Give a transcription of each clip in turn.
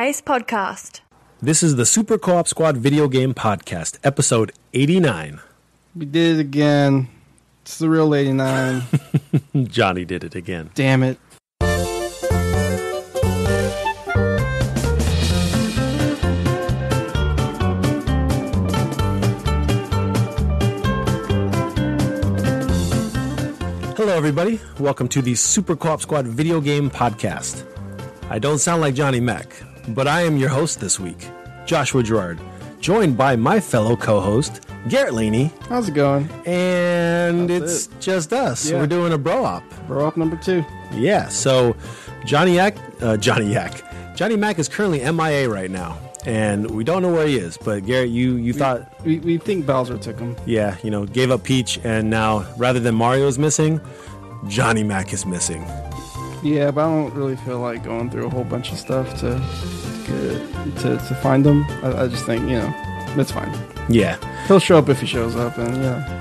Ace Podcast. This is the Super Co op Squad Video Game Podcast, episode 89. We did it again. It's the real 89. Johnny did it again. Damn it. Hello, everybody. Welcome to the Super Co op Squad Video Game Podcast. I don't sound like Johnny Mack, but I am your host this week, Joshua Gerard, joined by my fellow co host, Garrett Laney, How's it going? and That's it's it. just us. Yeah. We're doing a bro op. Bro op number two. Yeah, so Johnny Yak, uh, Johnny Yak, Johnny Mack is currently MIA right now, and we don't know where he is. But Garrett, you you thought, We, we think Bowser took him. yeah, you know, gave up Peach, and now rather than Mario is missing, Johnny Mack is missing. Yeah, but I don't really feel like going through a whole bunch of stuff to get, to, to find them. I, I just think, you know, it's fine. Yeah. He'll show up if he shows up, and yeah.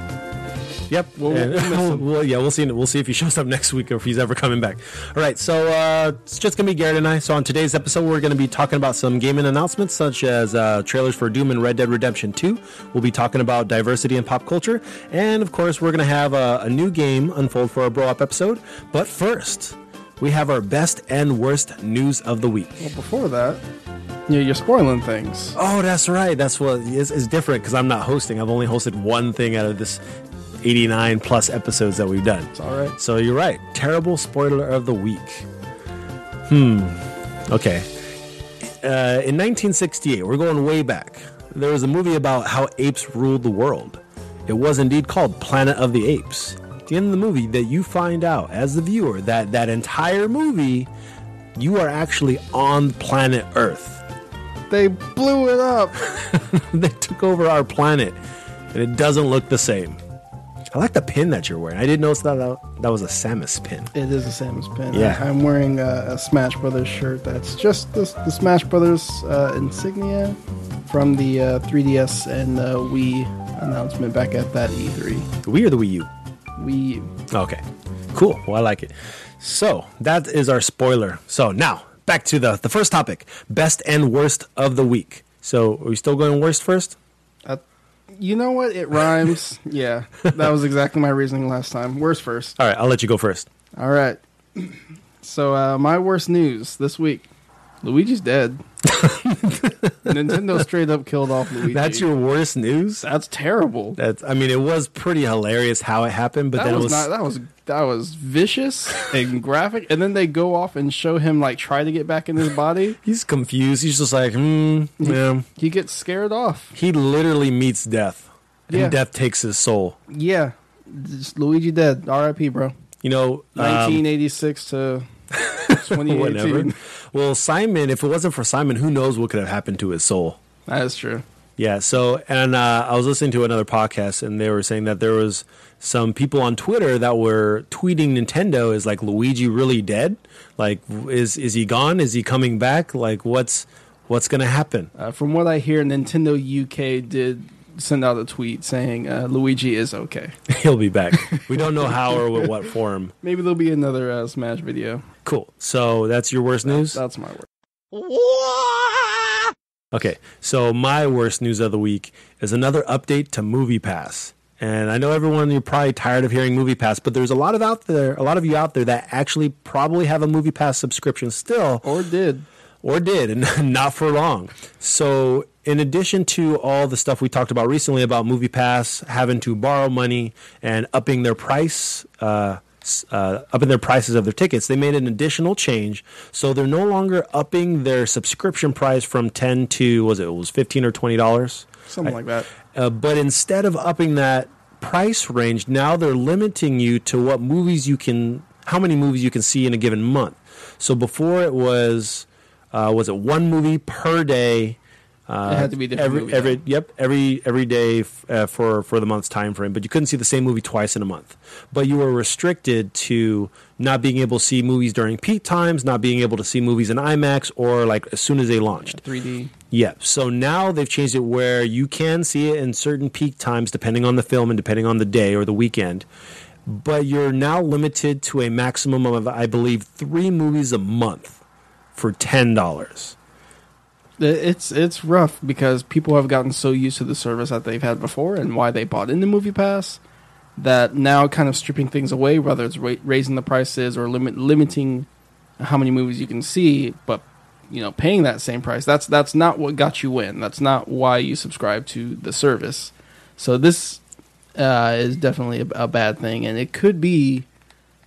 Yep. We'll- And- we'll well, yeah, we'll see. We'll see if he shows up next week or if he's ever coming back. All right. So uh, it's just gonna be Garrett and I. So on today's episode, we're gonna be talking about some gaming announcements, such as uh, trailers for Doom and Red Dead Redemption 2. We'll be talking about diversity in pop culture, and of course, we're gonna have a, a new game unfold for our Bro Up episode. But first, we have our best and worst news of the week. Well, before that, yeah, you're spoiling things. Oh, that's right. That's what is, is different because I'm not hosting. I've only hosted one thing out of this 89 plus episodes that we've done. It's all right. So you're right. Terrible spoiler of the week. Hmm. Okay. Uh, in 1968, we're going way back. There was a movie about how apes ruled the world. It was indeed called Planet of the Apes. The end of the movie, that you find out as the viewer that that entire movie, you are actually on planet Earth. They blew it up. they took over our planet, and it doesn't look the same. I like the pin that you're wearing. I didn't notice that that, was a Samus pin. It is a Samus pin. Yeah. I'm wearing a, a Smash Brothers shirt that's just the, the Smash Brothers uh, insignia from the uh, 3DS and uh, Wii announcement back at that E E3. The Wii or the Wii U? Wii. Okay, cool. Well, I like it. So that is our spoiler. So now back to the the first topic: best and worst of the week. So are we still going worst first? Uh, you know what? It rhymes. yeah, that was exactly my reasoning last time. Worst first. All right, I'll let you go first. All right. So uh, my worst news this week: Luigi's dead. Nintendo straight up killed off Luigi. That's your worst news. That's terrible. That's. I mean, it was pretty hilarious how it happened, but that then was, it was. not that was that was vicious and graphic and then they go off and show him like try to get back in his body he's confused. He's just like, hmm, yeah. he gets scared off He literally meets death, and Yeah. death takes his soul. yeah Just luigi dead rip bro You know, um, 1986 to 2018 whatever. Well, Simon, if it wasn't for Simon, who knows what could have happened to his soul? that is true Yeah. So, and uh, I was listening to another podcast, and they were saying that there was some people on Twitter that were tweeting Nintendo is like Luigi really dead? Like, is is he gone? Is he coming back? Like, what's what's gonna happen? uh, from what i hear nintendo uk did send out a tweet saying uh, luigi is okay He'll be back. we don't know how or what, what form. maybe there'll be another uh, smash video Cool. So that's your worst news. that's my word Okay, so my worst news of the week is another update to Movie Pass. And I know everyone you're probably tired of hearing Movie Pass, but there's a lot of out there, a lot of you out there that actually probably have a Movie Pass subscription still or did or did and not for long. So, in addition to all the stuff we talked about recently about Movie Pass having to borrow money and upping their price, uh, uh, upping their prices of their tickets, they made an additional change. So they're no longer upping their subscription price from ten to was it, it was fifteen or twenty dollars. something like that Uh, but instead of upping that price range, now they're limiting you to what movies you can, how many movies you can see in a given month. So before it was, uh, was it one movie per day? Uh, It had to be different every movie, every yep every every day f- uh, for for the month's time frame. But you couldn't see the same movie twice in a month. But you were restricted to not being able to see movies during peak times, not being able to see movies in IMAX or like as soon as they launched. 3d Yeah. So now they've changed it where you can see it in certain peak times, depending on the film and depending on the day or the weekend. But you're now limited to a maximum of, I believe, three movies a month for ten dollars. It's it's rough because people have gotten so used to the service that they've had before and why they bought into Movie Pass that now kind of stripping things away, whether it's ra- raising the prices or limit limiting how many movies you can see, but you know paying that same price. That's that's not what got you in. That's not why you subscribe to the service. So this uh, is definitely a, a bad thing, and it could be.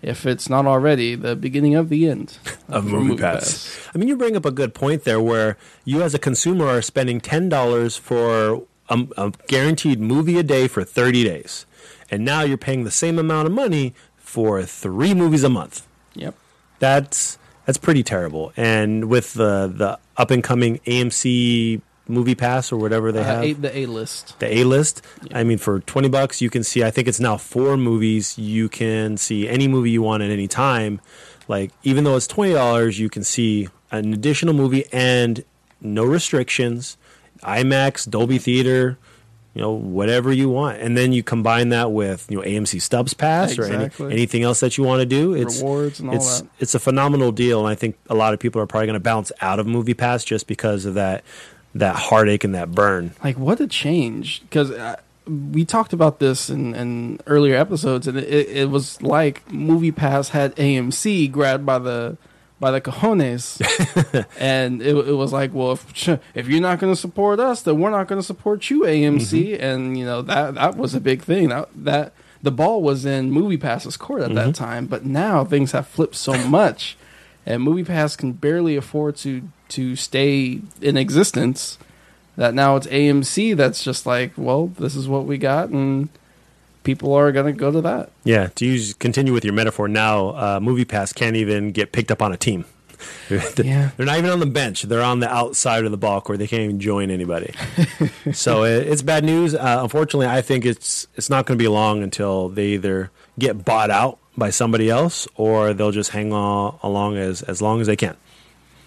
If it's not already the beginning of the end of for movie, pass. I mean, you bring up a good point there, where you as a consumer are spending ten dollars for a, a guaranteed movie a day for thirty days, and now you're paying the same amount of money for three movies a month. Yep. That's that's pretty terrible. And with the the up and coming AMC Movie Pass or whatever they Uh, have, a, the A list. the A list. I mean, for twenty bucks, you can see. I think it's now four movies. You can see any movie you want at any time. Like even though it's twenty dollars, you can see an additional movie and no restrictions. IMAX, Dolby Theater, you know whatever you want, and then you combine that with you know AMC Stubs Pass or any, anything else that you want to do. It's Rewards and all it's that. it's a phenomenal deal, and I think a lot of people are probably going to bounce out of Movie Pass just because of that that heartache and that burn. Like what a change! Because uh, we talked about this in, in earlier episodes, and it, it was like Movie Pass had AMC grabbed by the by the cojones, and it, it was like, well, if, if you're not going to support us, then we're not going to support you, AMC, and you know that that was a big thing. That that the ball was in Movie Pass's court at that time, but now things have flipped so much, and Movie Pass can barely afford to to stay in existence that now it's AMC that's just like, well, this is what we got, and people are gonna go to that. Yeah, to use continue with your metaphor now, uh, Movie Pass can't even get picked up on a team. Yeah. They're not even on the bench. They're on the outside of the ball court. They can't even join anybody. so it, it's bad news. Uh, unfortunately, I think it's it's not going to be long until they either get bought out by somebody else or they'll just hang on along as as long as they can.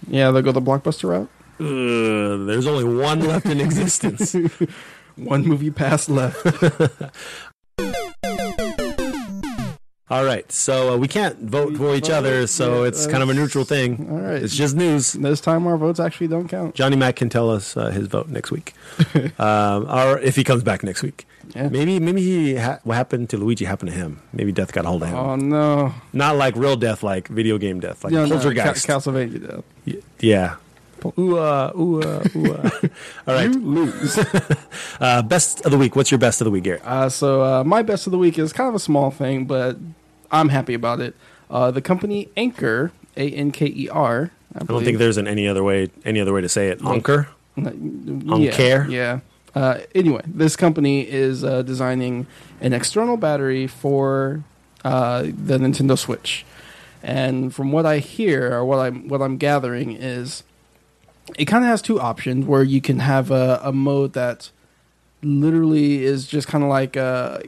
Yeah, they'll go the blockbuster route. Uh, there's only one left in existence. One movie pass left. All right, so uh, we can't vote for each other, so it's kind of a neutral thing. All right. It's just news. this time our votes actually don't count. Johnny Mac can tell us uh, his vote next week, um, or if he comes back next week. Yeah. Maybe, maybe he ha- what happened to Luigi happened to him. Maybe death got a hold of him. Oh no! Not like real death, like video game death, like no, no, poltergeist. Ca- Castlevania death. Y- yeah. Ooh, uh, ooh, uh, ooh, uh. All right. You lose. Uh, best of the week. What's your best of the week, Garrett? Uh, so uh, my best of the week is kind of a small thing, but I'm happy about it. Uh, the company Anker, A N K E R. I don't think there's an any other way any other way to say it. Anchor. yeah, Anker? Yeah. Uh, anyway, this company is uh, designing an external battery for uh, the Nintendo Switch, and from what I hear or what I'm what I'm gathering is, it kind of has two options where you can have a, a mode that literally is just kind of like uh,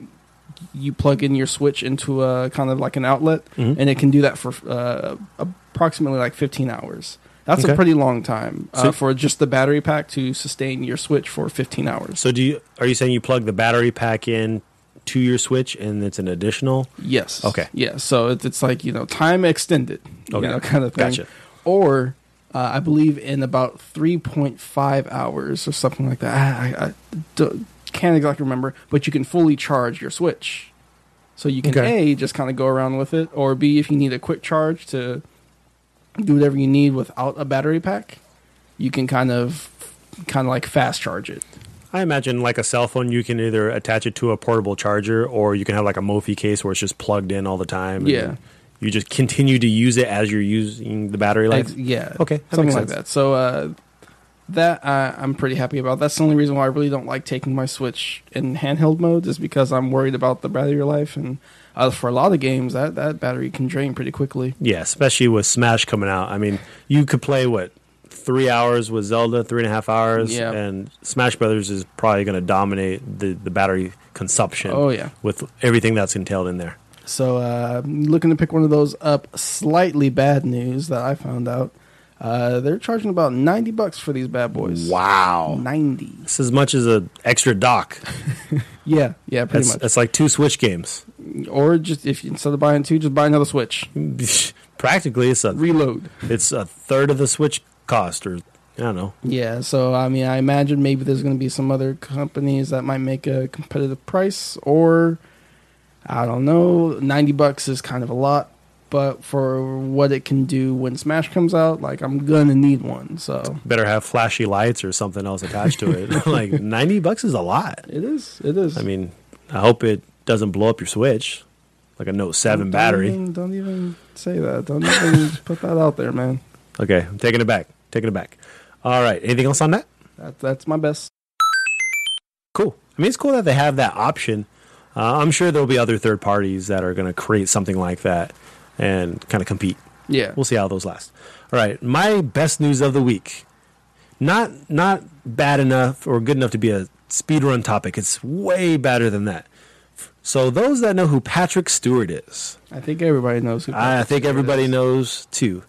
you plug in your Switch into a kind of like an outlet, Mhm. and it can do that for uh, approximately like 15 hours. That's Okay. a pretty long time uh, So- for just the battery pack to sustain your Switch for 15 hours. So do you are you saying you plug the battery pack in to your Switch and it's an additional? Yes. Okay. Yeah. So it's, it's like you know time extended. Okay. You know, kind of thing. Gotcha. Or uh, I believe in about 3.5 hours or something like that. I, I, I don't- can't exactly remember, but you can fully charge your Switch. So you can Okay. a just kind of go around with it, or b if you need a quick charge to do whatever you need without a battery pack, you can kind of kind of like fast charge it. I imagine like a cell phone, you can either attach it to a portable charger or you can have like a Mophie case where it's just plugged in all the time. and Yeah. You just continue to use it as you're using the battery life. Ex- yeah. Okay, something like that. So uh, that uh, I'm pretty happy about. That's the only reason why I really don't like taking my Switch in handheld mode is because I'm worried about the battery life, and uh, for a lot of games, that that battery can drain pretty quickly. Yeah, especially with Smash coming out. I mean, you could play what three hours with Zelda, three and a half hours, Yeah. and Smash Brothers is probably going to dominate the the battery consumption. Oh yeah. with everything that's entailed in there. So uh, looking to pick one of those up. Slightly bad news that I found out. Uh, they're charging about ninety bucks for these bad boys. Wow, Ninety. it's as much as an extra dock. Yeah, yeah, pretty That's, much. that's like two Switch games. Or just if you, instead of buying two, just buy another Switch. Practically, it's a Reload. it's a third of the Switch cost, or I don't know. Yeah, so I mean, I imagine maybe there's going to be some other companies that might make a competitive price, or I don't know. Ninety bucks is kind of a lot, but for what it can do when Smash comes out, like I'm gonna need one. So Better have flashy lights or something else attached to it. like ninety bucks is a lot. it is. It is. I mean, I hope it doesn't blow up your Switch, like a Note Seven Don't battery. even- don't even say that. Don't even put that out there, man. Okay, I'm taking it back. Taking it back. All right. Anything else on that? That, that's my best. Cool. I mean, it's cool that they have that option. Uh, I'm sure there'll be other third parties that are going to create something like that and kind of compete. Yeah. We'll see how those last. All right, my best news of the week. Not not bad enough or good enough to be a speedrun topic. It's way better than that. So those that know who Patrick Stewart is, I think everybody knows who. Patrick I think Stewart everybody is. knows too.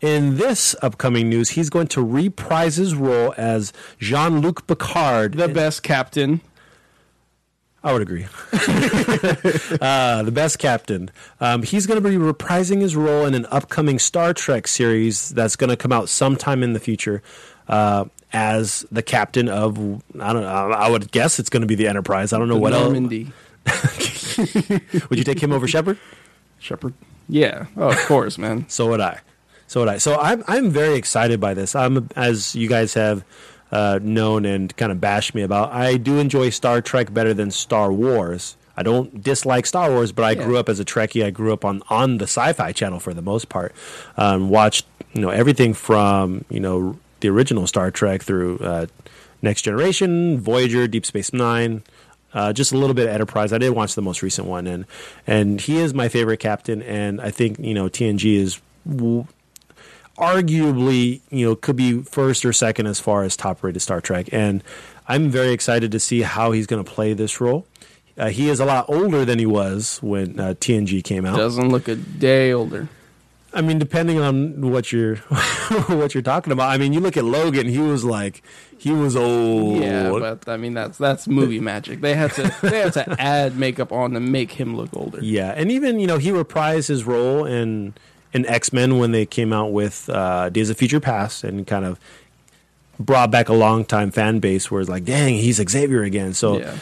In this upcoming news, he's going to reprise his role as Jean-Luc Picard. the best captain. I would agree. uh, the best captain. Um, he's going to be reprising his role in an upcoming Star Trek series that's going to come out sometime in the future uh, as the captain of. I don't know. I would guess it's going to be the Enterprise. I don't know The what Normandy. else. Would you take him over Shepard? Shepard. Yeah. Oh, of course, man. So would I. So would I. So I'm I'm very excited by this. I'm as you guys have uh, known and kind of bashed me about. I do enjoy Star Trek better than Star Wars. I don't dislike Star Wars, but I Yeah. grew up as a Trekkie. I grew up on on the Sci-Fi Channel for the most part. Um, watched you know everything from you know the original Star Trek through uh, Next Generation, Voyager, Deep Space Nine. Uh, just a little bit of Enterprise. I did watch the most recent one, and and he is my favorite captain. And I think you know TNG is w- arguably you know could be first or second as far as top rated Star Trek. And I'm very excited to see how he's going to play this role. Uh, he is a lot older than he was when uh, TNG came out. Doesn't look a day older. I mean, depending on what you're what you're talking about. I mean, you look at Logan; he was like he was old. Yeah, but I mean that's that's movie magic. They had to they had to add makeup on to make him look older. Yeah, and even you know he reprised his role in in X Men when they came out with uh, Days of Future Past and kind of brought back a long time fan base where it's like, dang, he's Xavier again. So yeah.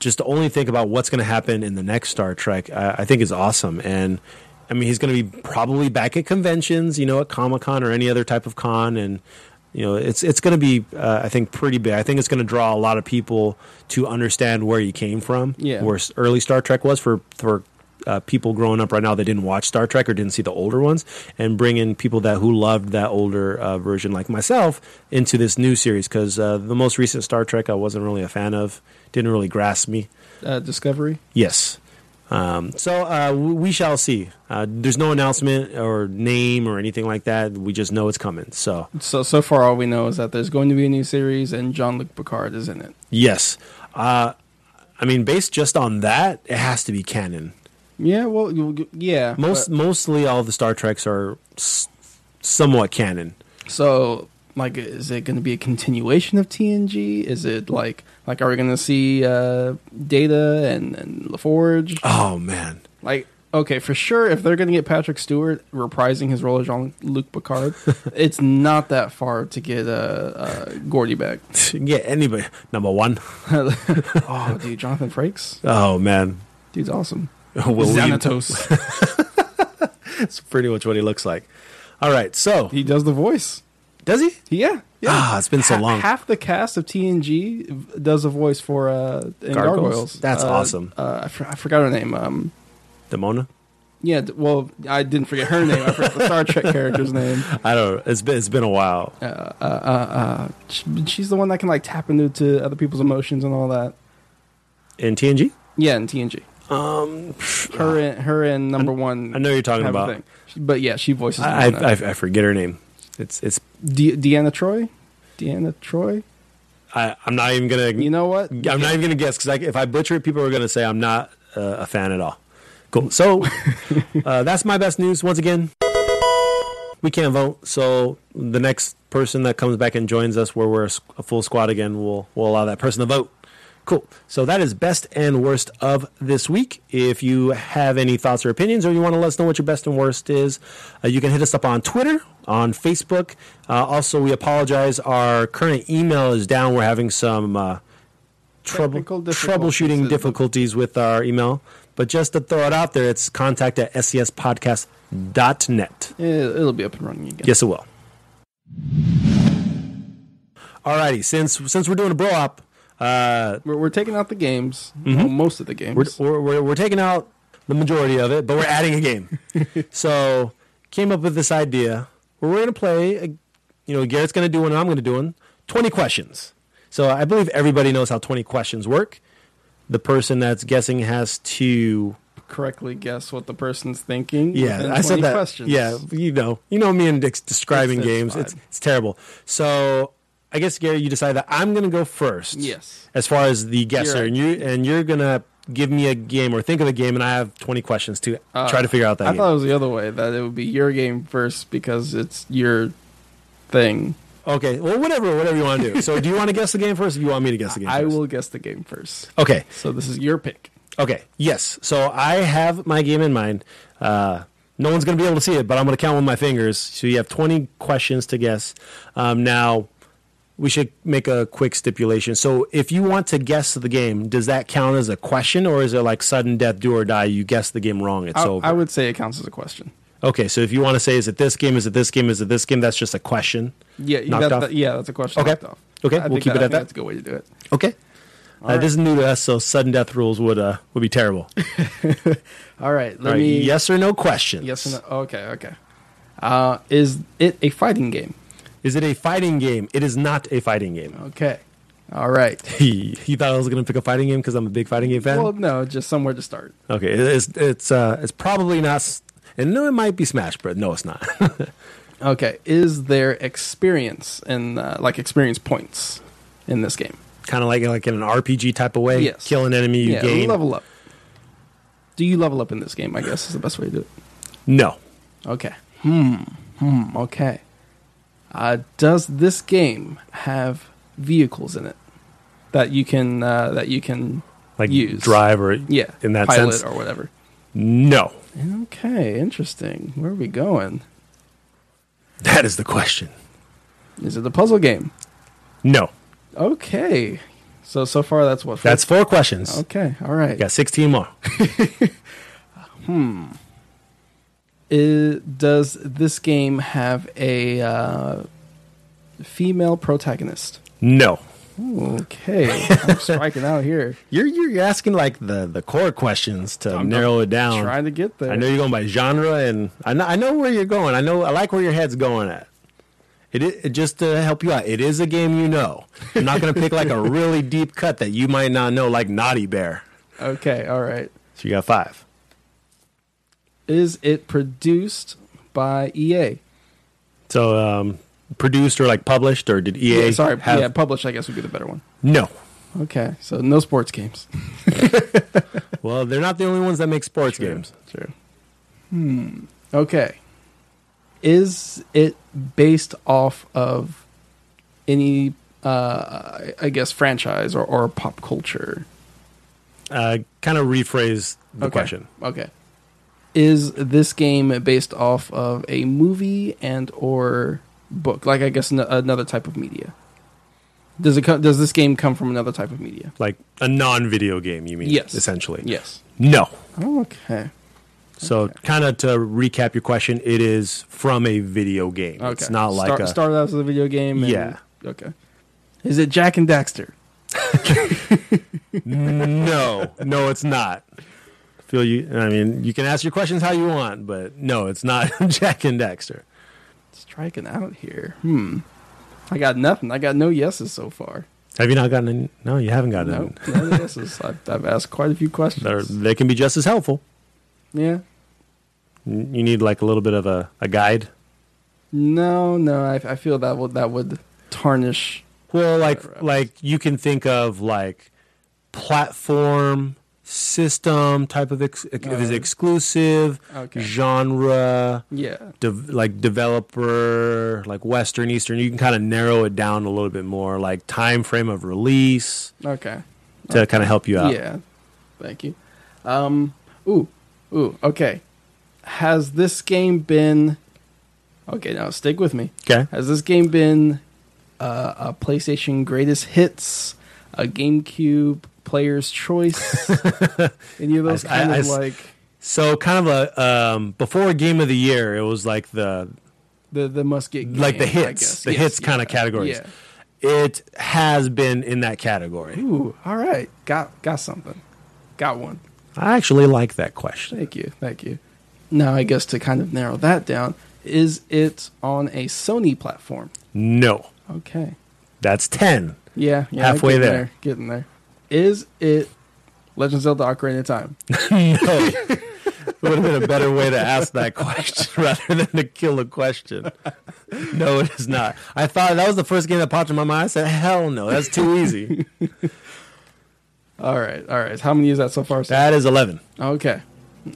just to only think about what's going to happen in the next Star Trek, I, I think is awesome. And I mean, he's going to be probably back at conventions, you know, at Comic Con or any other type of con, and you know, it's it's going to be, uh, I think, pretty big. I think it's going to draw a lot of people to understand where he came from, Yeah. where early Star Trek was for for. Uh, people growing up right now that didn't watch Star Trek or didn't see the older ones, and bring in people that who loved that older uh, version, like myself, into this new series. Because uh, the most recent Star Trek, I wasn't really a fan of, didn't really grasp me. Uh, Discovery. Yes. Um, so uh, we shall see. Uh, there's no announcement or name or anything like that. We just know it's coming. So So so far all we know is that there's going to be a new series and Jean Luc Picard is in it. yes, uh, I mean, based just on that, it has to be canon. Yeah, well, yeah. Most but- mostly all the Star Treks are s- somewhat canon. so like, is it going to be a continuation of TNG? Is it like like are we going to see uh, Data and and LaForge? Oh man, Like, okay, for sure, if they're going to get Patrick Stewart reprising his role as Jean Luc Picard, it's not that far to get uh, uh, Geordi back. yeah, anybody number one. oh, dude, Jonathan Frakes, Oh man, dude's awesome. Will we- Xanatos, That's pretty much what he looks like. All right, so he does the voice. does he? Yeah, yeah. Ah, it's been so long. Half the cast of TNG does a voice for uh, in Gargoyles? Gargoyles. That's Uh, awesome. Uh, I, for, I forgot her name. Um, Demona. yeah, well, I didn't forget her name. I forgot the Star Trek character's name. I don't know. It's been it's been a while. Uh, uh, uh, uh, sh- she's the one that can like tap into to other people's emotions and all that. In TNG? Yeah, in TNG. Um, Her and her and number one. I know you're talking have a about. thing. But yeah, she voices. I, I, I forget her name. It's it's. De- Deanna Troi. Deanna Troi. I, I'm not even gonna. You know what? I'm not even gonna guess because if I butcher it, people are gonna say I'm not uh, a fan at all. Cool. So uh, that's my best news. Once again, we can't vote. So the next person that comes back and joins us, where we're a s- a full squad again, we'll we'll allow that person to vote. Cool. So that is best and worst of this week. If you have any thoughts or opinions, or you want to let us know what your best and worst is, uh, you can hit us up on Twitter, on Facebook. Uh, also, we apologize. Our current email is down. We're having some uh, trouble difficulties. troubleshooting difficulties with our email. But just to throw it out there, it's contact at scspodcast.net. It, it'll be up and running again. Yes, it will. Alrighty, since since we're doing a bro op, uh, We're, we're taking out the games, well, most of the Mm-hmm. games. we're, we're, we're taking out the majority of it, but we're adding a game. so came up with this idea where we're going to play. A, you know, Garrett's going to do one, and I'm going to do one. Twenty questions. So I believe everybody knows how twenty questions work. The person that's guessing has to. correctly guess what the person's thinking. Yeah, I said that. Questions. Yeah, you know, you know me and Dick's describing It's- it's games. fine. It's it's terrible. So I guess Gary, you decide that I'm going to go first. Yes. As far as the guesser, You're- and you and you're gonna give me a game or think of a game, and I have 20 questions to Uh, try to figure out that I game. thought it was the other way that it would be your game first because it's your thing. okay, well, whatever, whatever you want to do. So, do you want to guess the game first? Or do you want me to guess the game? I first? will guess the game first. Okay. So this is your pick. Okay. Yes. So I have my game in mind. Uh, no one's going to be able to see it, but I'm going to count with my fingers. So you have 20 questions to guess. Um, now, we should make a quick stipulation. So if you want to guess the game, does that count as a question, or is it like sudden death, do or die? You guess the game wrong, it's I, over. I would say it counts as a question. okay. So if you want to say, is it this game? Is it this game? Is it this game? That's just a question. Yeah, that, that- yeah, that's a question. Okay. Okay, I we'll keep it I at that. That's a good way to do it. Okay. Uh, right. This is new to us, so sudden death rules would uh, would be terrible. All right, let All right, me. yes or no questions. Yes or no? Okay, okay. Uh, is it a fighting game? Is it a fighting game? It is not a fighting game. Okay. All right. He he thought I was going to pick a fighting game because I'm a big fighting game fan. Well, no, just somewhere to start. okay, it's it's uh it's probably not, and no, it might be Smash, but no, it's not. Okay. Is there experience and uh, like experience points in this game? kind of like like in an RPG type of way. Yes. kill an enemy, you yeah. gain. Level up. Do you level up in this game? I guess is the best way to do it. no, Okay. Hmm. Hmm. Okay. Uh, does this game have vehicles in it that you can uh, that you can like use? drive or Yeah. in that pilot sense. or whatever. No, Okay. Interesting. Where are we going? that is the question. Is it a puzzle game? No, Okay. So so far that's what. that's four questions. okay. All right. You got 16 more. I- does this game have a uh, female protagonist? No, Okay, I'm striking out here. you're you're asking like the the core questions to I'm- narrow it down. Trying to get there. I know you're going by genre, and I know I know where you're going. I know I like where your head's going at. It, it just to help you out. It is a game you know. I'm not going to pick like a really deep cut that you might not know, like Naughty Bear. Okay, all right. So you got five. Is it produced by EA? So um, produced or like published, or did EA? Yeah, sorry, have- yeah, published. I guess would be the better one. No. Okay, so no sports games. Well, they're not the only ones that make sports True, games. True. Hmm. Okay. Is it based off of any, uh, I guess, franchise or, or pop culture? Uh, kind of rephrase the okay. question. Okay. Is this game based off of a movie and or book? Like, I guess n- another type of media. Does it? Co- does this game come from another type of media? Like a non-video game, you mean? Yes. Essentially. Yes. No. Okay. So, kind of to recap your question, it is from a video game. Okay. It's not like Start, a. started out as a video game. And, Yeah. Okay. Is it Jak and Daxter? no, no, it's not. Feel you? I mean, you can ask your questions how you want, but no, it's not Jak and Daxter. Striking out here. Hmm. I got nothing. I got no yeses so far. Have you not gotten? Any? No, you haven't gotten. No, any. no yeses. I've, I've asked quite a few They're, questions. they can be just as helpful. Yeah. You need like a little bit of a, a guide. No, no. I, I feel that would that would tarnish. Well, like like you can think of like platform system type of ex- if it's exclusive Okay. genre Yeah. de- like developer like western eastern you can kind of narrow it down a little bit more like time frame of release Okay. to kind of help you out. Yeah. Thank you. Um. Ooh. Ooh. Okay. Has this game been? Okay, now stick with me. Okay. Has this game been uh, a PlayStation Greatest Hits, a GameCube Player's Choice, any of those I- kind I- of I- like So kind of a um, before game of the year, it was like the the the must get like the hits, the Yes, hits kind of categories. Yeah. It has been in that category. Ooh. All right. Got got something. Got one. I actually like that question. Thank you. Thank you. Now, I guess to kind of narrow that down, is it on a Sony platform? No, Okay. that's ten. Yeah, yeah. Halfway getting there. Getting there. Is it Legend of Zelda Ocarina of Time? no, it would have been a better way to ask that question rather than to kill a question. No, it is not. I thought that was the first game that popped in my mind. I said, "Hell no, that's too easy." All right. All right. How many is that so far? that is eleven. Okay.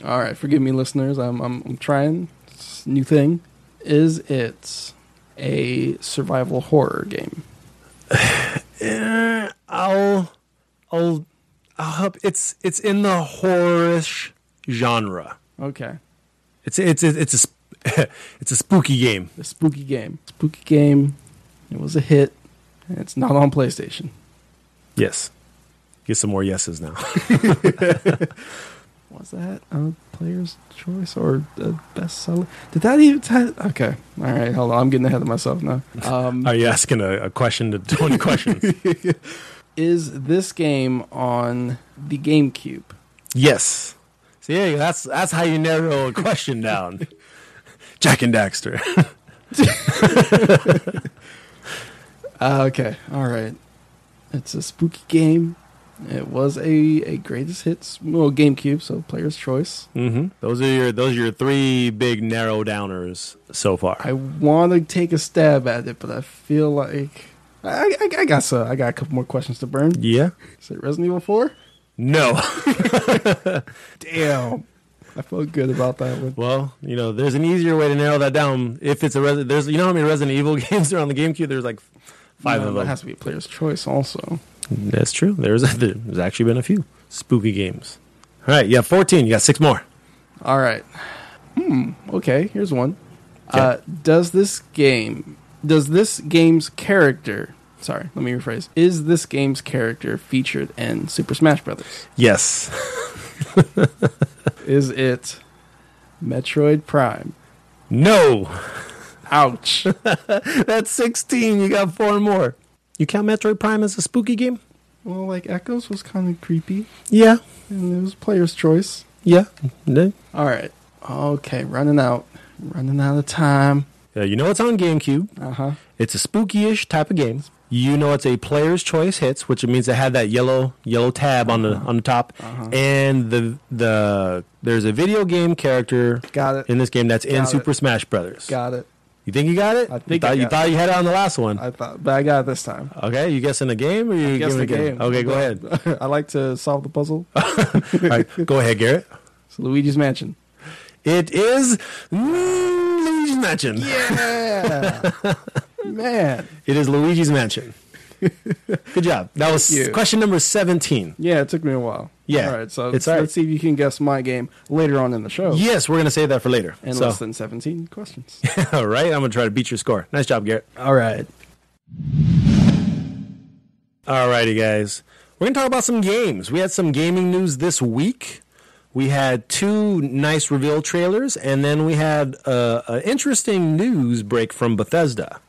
All right. Forgive me, listeners. I'm I'm, I'm trying. It's a new thing. Is it a survival horror game? Eh, I'll, I'll, I'll help. It's it's in the horrorish genre. Okay. It's it's it's a it's a spooky game. The spooky game. Spooky game. It was a hit. It's not on PlayStation. Yes. Get some more yeses now. Was that a player's choice or a bestseller? Did that even? That, okay. All right. Hold on. I'm getting ahead of myself now. Um, Are you asking a, a question to twenty questions? Is this game on the GameCube? yes. See, that's that's how you narrow a question down. Jak and Daxter. Uh, okay. All right. It's a spooky game. It was a, a greatest hits, well, GameCube, so player's choice. mm-hmm. Those are your those are your three big narrow downers so far. I want to take a stab at it, but I feel like I, I, I got so I got a couple more questions to burn. yeah. Is it Resident Evil Four? No. Damn. I felt good about that one. well, you know, there's an easier way to narrow that down. If it's a Res- there's you know how many Resident Evil games are on the GameCube? There's like five No, of That them. has to be a player's choice, also. That's true. There's there's actually been a few spooky games. All right, you have 14. You got six more. All right. Hmm. Okay. Here's one. Okay. Uh, does this game? Does this game's character? Sorry, let me rephrase. Is this game's character featured in Super Smash Brothers? Yes. Is it Metroid Prime? No. Ouch. That's 16. You got four more. You count Metroid Prime as a spooky game? well, like Echoes was kind of creepy, Yeah. and it was player's choice. Yeah. No. All right. Okay, running out. Running out of time. Yeah, you know it's on GameCube. Uh huh. It's a spooky-ish type of game. You know it's a player's choice hits, which it means it had that yellow yellow tab on the on the top, Uh-huh. and the the there's a video game character Got it. in this game that's in Got it. Super Smash Brothers. Got it. You think you got it? I you thought I you thought you had it on the last one. I thought, but I got it this time. okay, you guessing the game or you Guess giving the a game. Okay, go ahead. I like to solve the puzzle. Right, go ahead, Garrett. It's Luigi's Mansion. It is Luigi's Mansion. Yeah, man. It is Luigi's Mansion. Good job. That was you. question number 17. Yeah, it took me a while. Yeah, All right, so it's let's, right. let's see if you can guess my game later on in the show. Yes, we're going to save that for later. In so, less than 17 questions. all right, I'm going to try to beat your score. Nice job, Garrett. All right. All righty, guys. We're going to talk about some games. We had some gaming news this week. We had two nice reveal trailers, and then we had uh, an interesting news break from Bethesda.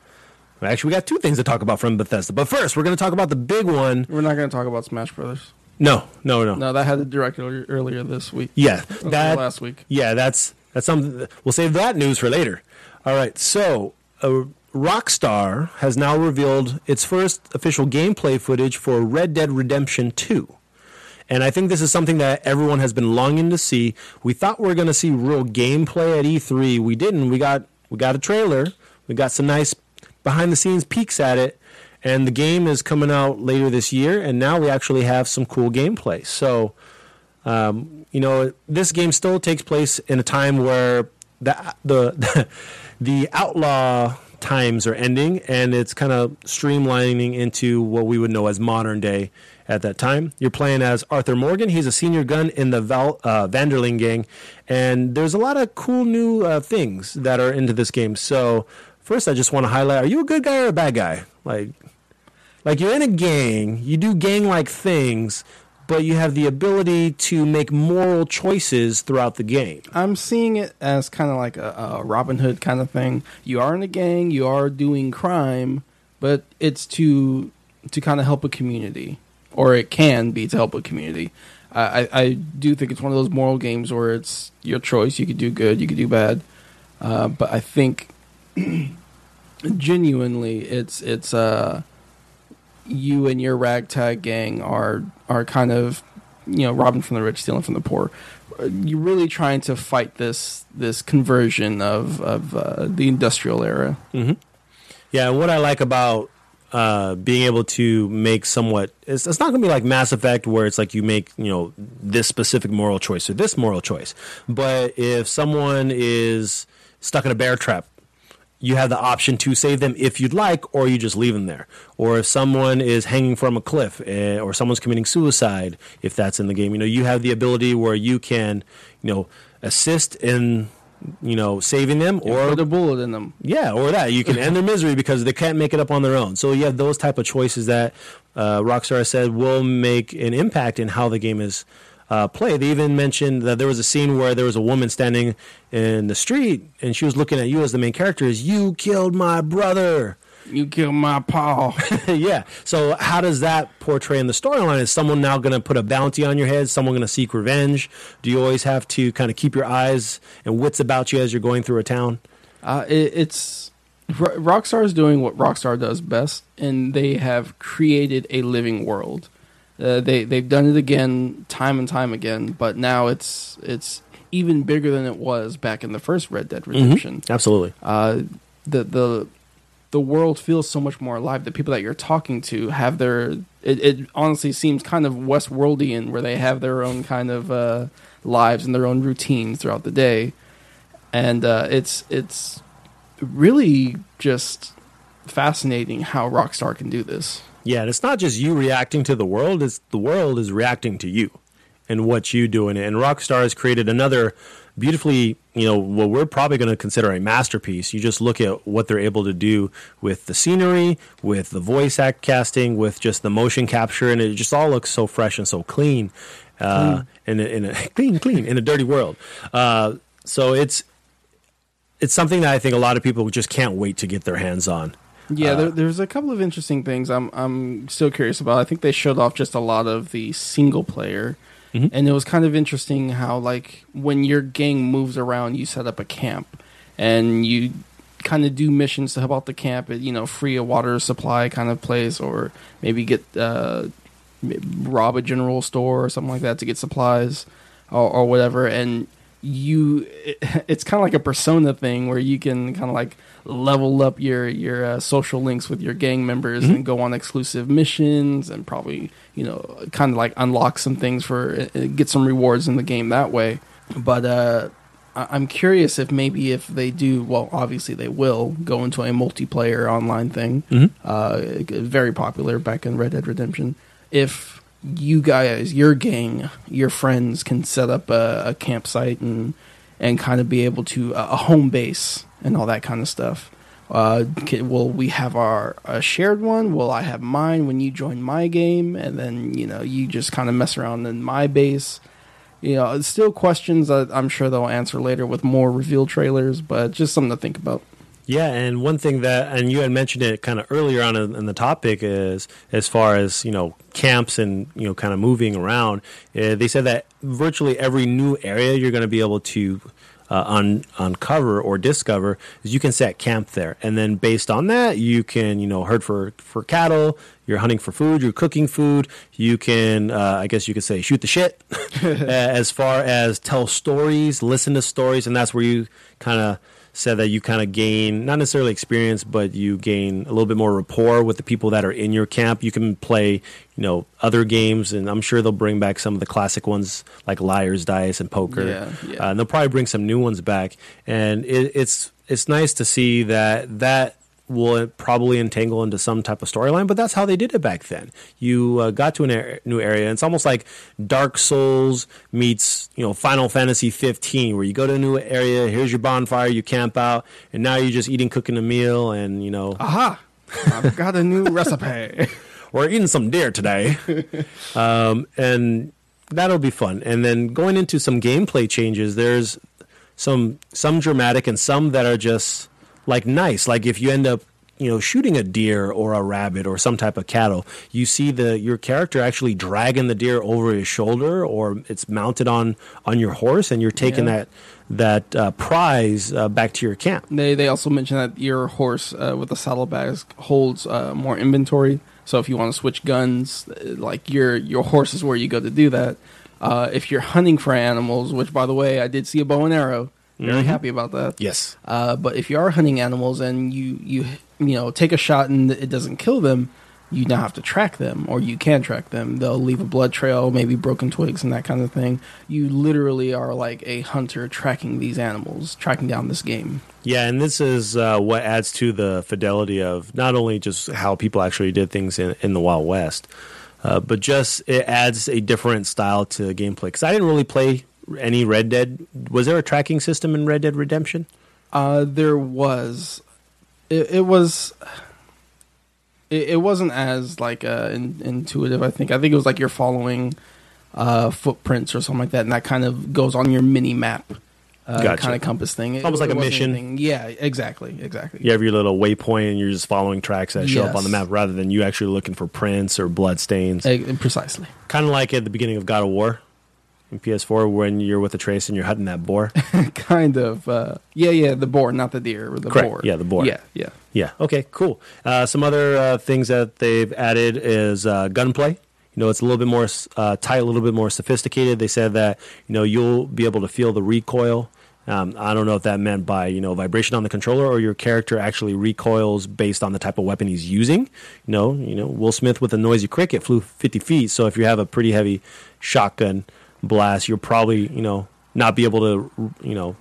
Actually, we got two things to talk about from Bethesda. But first, we're going to talk about the big one. We're not going to talk about Smash Brothers. No, no, no. No, that had a director earlier, earlier this week. Yeah, that last week. Yeah, that's that's something. We'll save that news for later. All right. So, uh, Rockstar has now revealed its first official gameplay footage for Red Dead Redemption 2. And I think this is something that everyone has been longing to see. We thought we were going to see real gameplay at E3. We didn't. We got we got a trailer. We got some nice behind the scenes peeks at it. And the game is coming out later this year and now we actually have some cool gameplay. So, um, you know, this game still takes place in a time where the the the outlaw times are ending, and it's kind of streamlining into what we would know as modern day at that time. You're playing as Arthur Morgan. He's a senior gun in the Val, uh, Van der Linde gang, and there's a lot of cool new uh, things that are into this game. So, first, I just want to highlight: Are you a good guy or a bad guy? Like, like you're in a gang, you do gang-like things, but you have the ability to make moral choices throughout the game. I'm seeing it as kind of like a, a Robin Hood kind of thing. You are in a gang, you are doing crime, but it's to to kind of help a community, or it can be to help a community. I, I, do think it's one of those moral games where it's your choice. You could do good, you could do bad, uh, but I think genuinely, it's it's uh you and your ragtag gang are are kind of you know robbing from the rich, stealing from the poor. You're really trying to fight this this conversion of of uh, the industrial era. Mm-hmm. Yeah, what I like about uh, being able to make somewhat it's, it's not going to be like Mass Effect where it's like you make you know this specific moral choice or this moral choice, but if someone is stuck in a bear trap you have the option to save them if you'd like, or you just leave them there. Or if someone is hanging from a cliff, uh, or someone's committing suicide, if that's in the game, you know, you have the ability where you can, you know, assist in, you know, saving them, or put a bullet in them. Yeah, or that you can end their misery because they can't make it up on their own. So you have those type of choices that uh, Rockstar said will make an impact in how the game is uh, play. They even mentioned that there was a scene where there was a woman standing in the street and she was looking at you as the main character Is you killed my brother. You killed my paw. yeah. So how does that portray in the storyline? Is someone now going to put a bounty on your head? Someone going to seek revenge? Do you always have to kind of keep your eyes and wits about you as you're going through a town? Uh, it, it's Rockstar is doing what Rockstar does best, and they have created a living world. Uh, they they've done it again, time and time again, but now it's it's even bigger than it was back in the first Red Dead Redemption. Mm-hmm. Absolutely. Uh, the the the world feels so much more alive. The people that you're talking to have their. It, it honestly seems kind of Westworldian, where they have their own kind of uh, lives and their own routines throughout the day, and uh, it's it's really just fascinating how Rockstar can do this. Yeah, and it's not just you reacting to the world; it's the world is reacting to you and what you do in it. And Rockstar has created another beautifully, you know, what we're probably going to consider a masterpiece. You just look at what they're able to do with the scenery, with the voice act casting, with just the motion capture, and it just all looks so fresh and so clean. Uh, in, a, in a clean, clean in a dirty world. Uh, so it's it's something that I think a lot of people just can't wait to get their hands on. Yeah, uh, there, there's a couple of interesting things I'm I'm still curious about. I think they showed off just a lot of the single player, mm-hmm. and it was kind of interesting how like when your gang moves around, you set up a camp, and you kind of do missions to help out the camp. You know, free a water supply kind of place, or maybe get uh, rob a general store or something like that to get supplies or, or whatever. And you, it, it's kind of like a persona thing where you can kind of like level up your your uh, social links with your gang members mm-hmm. and go on exclusive missions and probably you know kind of like unlock some things for uh, get some rewards in the game that way. But uh, I'm curious if maybe if they do well, obviously they will go into a multiplayer online thing, mm-hmm. uh, very popular back in Red Dead Redemption. If you guys, your gang, your friends can set up a, a campsite and and kind of be able to uh, a home base and all that kind of stuff. Uh, will we have our a shared one? Will I have mine when you join my game, and then you know you just kind of mess around in my base? You know, it's still questions that I'm sure they'll answer later with more reveal trailers, but just something to think about. Yeah, and one thing that, and you had mentioned it kind of earlier on in, in, the topic is as far as you know camps and you know kind of moving around. Uh, they said that virtually every new area you're going to be able to uh, un- uncover or discover is you can set camp there, and then based on that, you can you know herd for for cattle. You're hunting for food. You're cooking food. You can, uh, I guess, you could say, shoot the shit. as far as tell stories, listen to stories, and that's where you kind of said that you kind of gain not necessarily experience, but you gain a little bit more rapport with the people that are in your camp. You can play, you know, other games, and I'm sure they'll bring back some of the classic ones like Liar's Dice and Poker. Yeah, yeah. Uh, and they'll probably bring some new ones back. And it, it's it's nice to see that that will probably entangle into some type of storyline, but that's how they did it back then. You uh, got to a ar- new area, and it's almost like Dark Souls meets you know Final Fantasy 15, where you go to a new area. Here's your bonfire, you camp out, and now you're just eating, cooking a meal, and you know Aha! I've got a new recipe. we're eating some deer today. um, and that'll be fun. And then going into some gameplay changes, there's some some dramatic and some that are just like nice. Like if you end up you know shooting a deer or a rabbit or some type of cattle you see the your character actually dragging the deer over his shoulder or it's mounted on on your horse and you're taking Yeah. that that uh, prize uh, back to your camp They they also mentioned that your horse uh, with the saddlebags holds uh, more inventory. So if you want to switch guns, uh, like your your horse is where you go to do that. Uh, if you're hunting for animals, which by the way, I did see a bow and arrow. Very Mhm. happy about that. yes Uh, but if you are hunting animals and you you you know take a shot and it doesn't kill them, you now have to track them, or you can track them. They'll leave a blood trail, maybe broken twigs and that kind of thing. You literally are like a hunter tracking these animals, tracking down this game. Yeah, and this is uh, what adds to the fidelity of not only just how people actually did things in, in the Wild West, uh, but just it adds a different style to gameplay. Because I didn't really play any Red Dead. Was there a tracking system in Red Dead Redemption? Uh, there was, it, it was, it, it wasn't as like uh, in, intuitive. I think. I think it was like you're following uh, footprints or something like that, and that kind of goes on your mini map. Uh, Gotcha. Kind of compass thing. It- Almost like a mission. anything- Yeah, exactly, exactly. You have your little waypoint, and you're just following tracks that show up on the map, rather than you actually looking for prints or blood stains. Eh, precisely. kind of like at the beginning of God of War in PS4, when you're with Atreus and you're hunting that boar. kind of. Uh, yeah, yeah. The boar, not the deer. The Correct. boar. Yeah, the boar. Yeah, yeah. Yeah. Okay. Cool. Uh, some other uh, things that they've added is uh, gunplay. You know, it's a little bit more uh, tight, a little bit more sophisticated. They said that you know you'll be able to feel the recoil. Um, I don't know if that meant by you know vibration on the controller or your character actually recoils based on the type of weapon he's using. You know, you know Will Smith with a noisy cricket flew 50 feet. So if you have a pretty heavy shotgun blast, you'll probably you know not be able to you know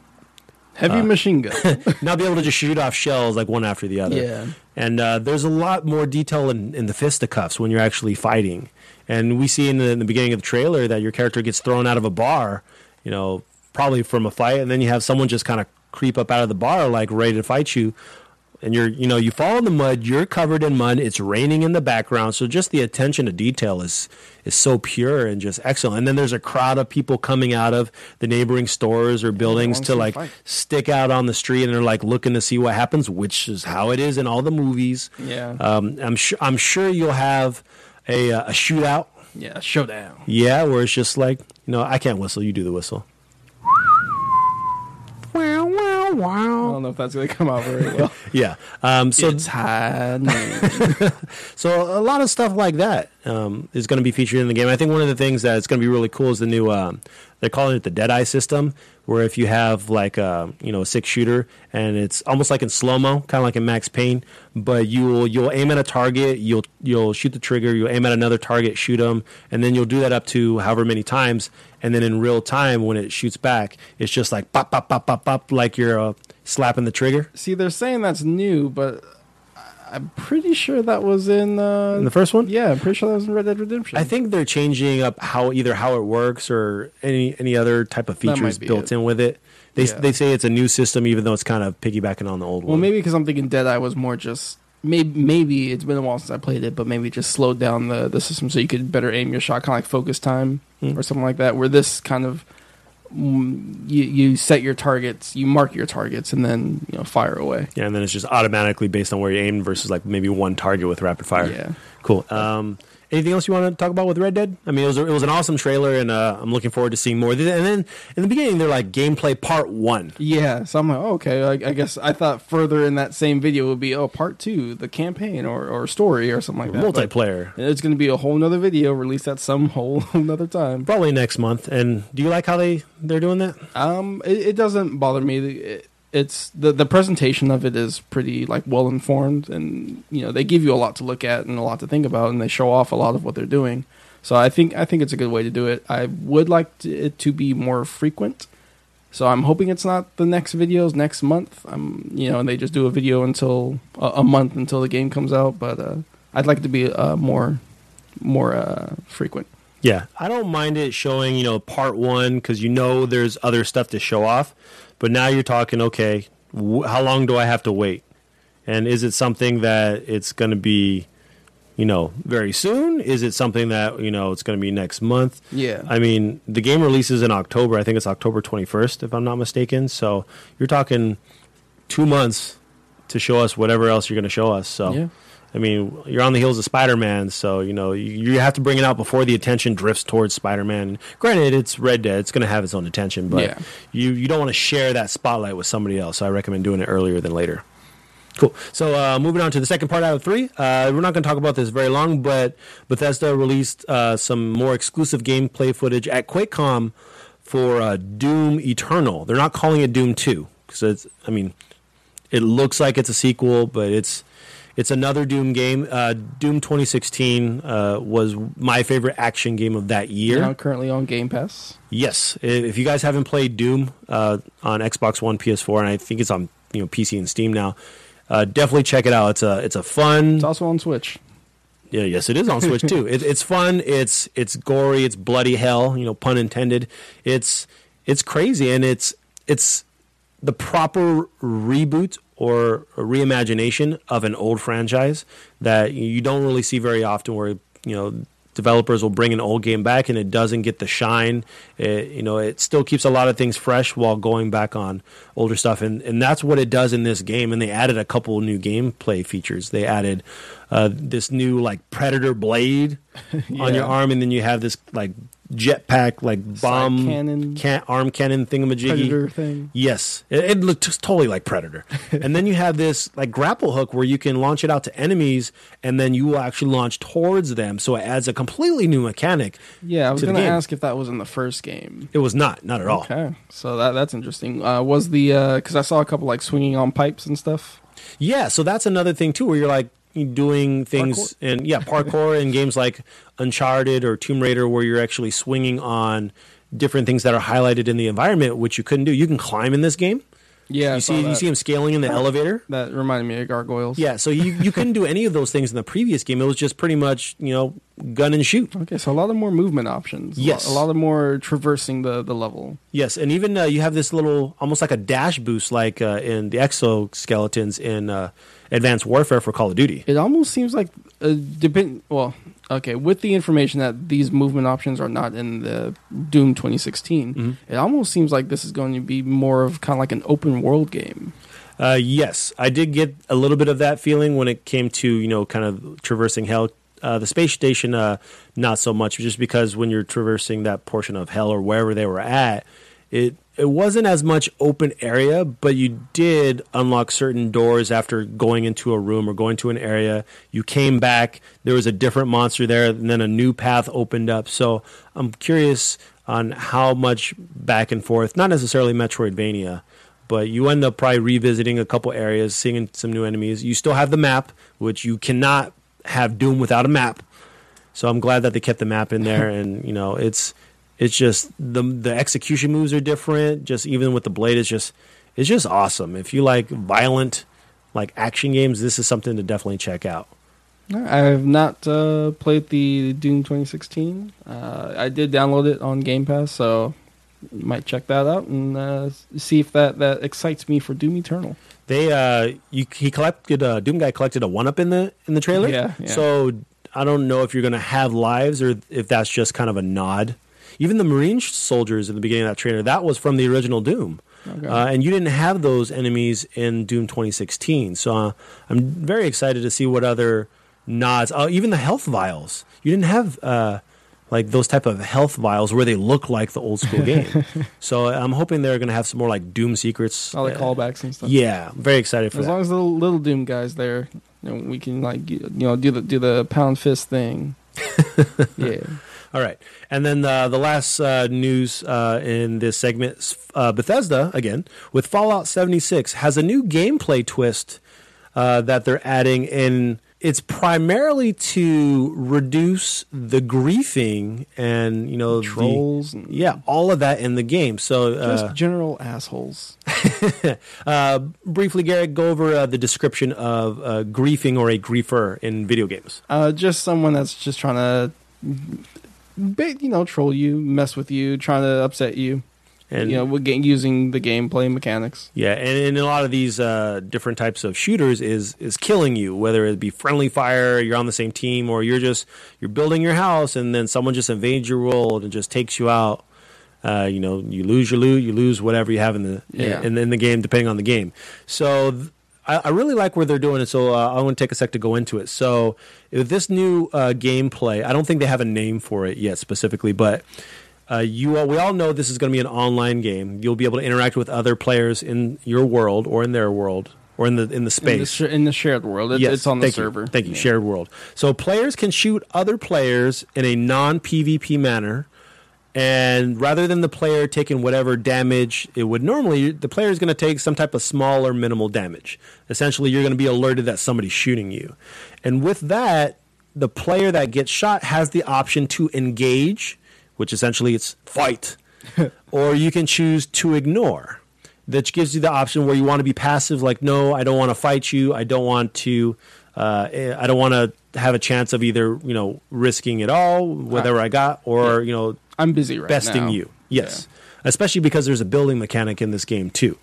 Heavy Uh, machine gun. not be able to just shoot off shells like one after the other. Yeah. And uh, there's a lot more detail in, in the fisticuffs when you're actually fighting. And we see in the, in the beginning of the trailer that your character gets thrown out of a bar, you know, probably from a fight, and then you have someone just kind of creep up out of the bar like ready to fight you. And you're, you know, you fall in the mud. You're covered in mud. It's raining in the background, so just the attention to detail is is so pure and just excellent. And then there's a crowd of people coming out of the neighboring stores or buildings to like fight. stick out on the street and they're like looking to see what happens, which is how it is in all the movies. Yeah. Um, I'm sure. I'm sure you'll have a uh, a shootout. yeah, showdown. Yeah, where it's just like you know, I can't whistle. You do the whistle. Wow, wow, I wow. I don't know if that's going to come out very well. Yeah. Um, so it's high. So a lot of stuff like that um, is going to be featured in the game. I think one of the things that's going to be really cool is the new. Um, they're calling it the Deadeye system, where if you have like a you know a six shooter and it's almost like in slow mo, kind of like in Max Payne, but you'll you'll aim at a target, you'll you'll shoot the trigger, you'll aim at another target, shoot them, and then you'll do that up to however many times, and then in real time when it shoots back, it's just like pop pop pop pop pop, like you're uh, slapping the trigger. See, they're saying that's new, but I'm pretty sure that was in. Uh, In the first one, yeah, I'm pretty sure that was in Red Dead Redemption. I think they're changing up how either how it works or any any other type of features built it. in with it. They Yeah. they say it's a new system, even though it's kind of piggybacking on the old Well, one. maybe because I'm thinking Deadeye was more just maybe maybe it's been a while since I played it, but maybe just slowed down the the system so you could better aim your shot, kind of like focus time Hmm. or something like that. Where this kind of mm, you you set your targets, you mark your targets, and then you know fire away. Yeah, and then it's just automatically based on where you aim versus like maybe one target with rapid fire. Yeah. Cool. Um, anything else you want to talk about with Red Dead? I mean, it was a, it was an awesome trailer, and uh, I'm looking forward to seeing more. And then in the beginning, they're like gameplay part one. Yeah, so I'm like, oh, okay. I, I guess I thought further in that same video would be, oh, part two, the campaign or, or story or something like that. But multiplayer. It's going to be a whole nother video released at some whole another time. Probably next month. And do you like how they they're doing that? Um, it, it doesn't bother me. It, it's the the presentation of it is pretty like well informed, and you know they give you a lot to look at and a lot to think about, and they show off a lot of what they're doing. So I think I think it's a good way to do it. I would like to, it to be more frequent. So I'm hoping it's not the next videos next month. I'm, you know, and they just do a video until a, a month until the game comes out. But uh, I'd like it to be uh, more, more uh, frequent. Yeah, I don't mind it showing, you know, part one because you know there's other stuff to show off. But now you're talking, okay, wh- how long do I have to wait? And is it something that it's going to be, you know, very soon? Is it something that, you know, it's going to be next month? Yeah. I mean, the game releases in October. I think it's October 21st, if I'm not mistaken. So you're talking two months to show us whatever else you're going to show us. So. Yeah. I mean, you're on the heels of Spider-Man, so you know you, you have to bring it out before the attention drifts towards Spider-Man. Granted, it's Red Dead; it's going to have its own attention, but Yeah. you you don't want to share that spotlight with somebody else. So I recommend doing it earlier than later. Cool. So uh, moving on to the second part out of three. Uh, we're not going to talk about this very long, but Bethesda released uh, some more exclusive gameplay footage at QuakeCon for uh, Doom Eternal. They're not calling it Doom Two because it's. I mean, it looks like it's a sequel, but it's it's another Doom game. Uh, Doom 2016 uh, was my favorite action game of that year. Now currently on Game Pass. Yes, if you guys haven't played Doom uh, on Xbox One, PS4, and I think it's on you know PC and Steam now, uh, definitely check it out. It's a it's a fun. It's also on Switch. Yeah, yes, it is on Switch too. It, it's fun. It's it's gory. It's bloody hell. You know, pun intended. It's it's crazy, and it's it's the proper reboot or a reimagination of an old franchise that you don't really see very often. Where you know developers will bring an old game back and it doesn't get the shine. It, you know, it still keeps a lot of things fresh while going back on older stuff, and and that's what it does in this game. And they added a couple new gameplay features. They added uh, this new like predator blade on your arm, and then you have this like jetpack like bomb cannon. can- arm cannon thingamajiggy. Predator thing. Yes, it, it looked totally like Predator. and then you have this like grapple hook where you can launch it out to enemies, and then you will actually launch towards them. So it adds a completely new mechanic. Yeah, I was going to ask if that was in the first game. It was not, not at all. Okay, so that that's interesting. Uh, was the because I saw a couple like swinging on pipes and stuff. Yeah, so that's another thing too, where you're like doing things Parkour? and yeah, parkour in games like Uncharted or Tomb Raider, where you're actually swinging on different things that are highlighted in the environment, which you couldn't do. You can climb in this game. Yeah, you saw see, you see him scaling in the elevator. That reminded me of gargoyles. Yeah, so you, you couldn't do any of those things in the previous game. It was just pretty much you know gun and shoot. Okay, so a lot of more movement options. A lo- Yes. a lot of more traversing the the level. Yes, and even uh, you have this little, almost like a dash boost, like uh, in the exoskeletons in uh, Advanced Warfare for Call of Duty. It almost seems like uh, depend. Well, okay, with the information that these movement options are not in the Doom 2016, Mm-hmm. it almost seems like this is going to be more of kind of like an open world game. Uh, yes, I did get a little bit of that feeling when it came to you know kind of traversing hell. Uh, the space station, uh, not so much, just because when you're traversing that portion of hell or wherever they were at, it it wasn't as much open area, but you did unlock certain doors after going into a room or going to an area. You came back, there was a different monster there, and then a new path opened up. So I'm curious on how much back and forth, not necessarily Metroidvania, but you end up probably revisiting a couple areas, seeing some new enemies. You still have the map, which you cannot have Doom without a map. So I'm glad that they kept the map in there, and you know it's it's just the the execution moves are different. Just even with the blade, it's just it's just awesome. If you like violent like action games, this is something to definitely check out. I have not uh, played the Doom 2016. Uh, I did download it on Game Pass, so might check that out and uh, see if that, that excites me for Doom Eternal. They uh, you he collected uh, Doom guy collected a one up in the in the trailer. Yeah, yeah. So I don't know if you're gonna have lives or if that's just kind of a nod. Even the Marine soldiers in the beginning of that trailer, that was from the original Doom. Okay. Uh, and you didn't have those enemies in Doom 2016. So uh, I'm very excited to see what other nods. Uh, even the health vials. You didn't have uh, like those type of health vials where they look like the old school game. so I'm hoping they're going to have some more like Doom secrets. All the callbacks and stuff. Yeah, I'm very excited for As that. long as the little, little Doom guys there, you know, we can like you know do the do the pound fist thing. yeah. All right, and then uh, the last uh, news uh, in this segment, uh, Bethesda again with Fallout 76 has a new gameplay twist uh, that they're adding in it's primarily to reduce the griefing and you know the- Trolls and- yeah, all of that in the game. So Just uh, general assholes. uh, briefly, Garrett, go over uh, the description of uh, griefing or a griefer in video games. Uh, just someone that's just trying to, you know, troll you, mess with you, trying to upset you. And you know, with using the gameplay mechanics. Yeah, and in a lot of these uh, different types of shooters is is killing you, whether it be friendly fire, you're on the same team, or you're just you're building your house and then someone just invades your world and just takes you out. Uh, you know, you lose your loot, you lose whatever you have in the Yeah. in, in the game, depending on the game. So th- I, I really like where they're doing it. So uh, I want to take a sec to go into it. So with this new uh, gameplay, I don't think they have a name for it yet specifically, but uh, you all, we all know this is going to be an online game. You'll be able to interact with other players in your world or in their world or in the in the In the, space. sh- in the shared world, it, Yes, it's on the thank you. server. Thank you. Yeah. Shared world. So players can shoot other players in a non PvP manner, and rather than the player taking whatever damage it would normally, the player is going to take some type of small or minimal damage. Essentially, you're going to be alerted that somebody's shooting you, and with that, the player that gets shot has the option to engage, which essentially it's fight, or you can choose to ignore that gives you the option where you want to be passive, like no, I don't want to fight you. I don't want to. Uh, I don't want to have a chance of either you know risking it all, whatever I got, or you know I'm busy right now. besting now. you. Yes, especially because there's a building mechanic in this game too,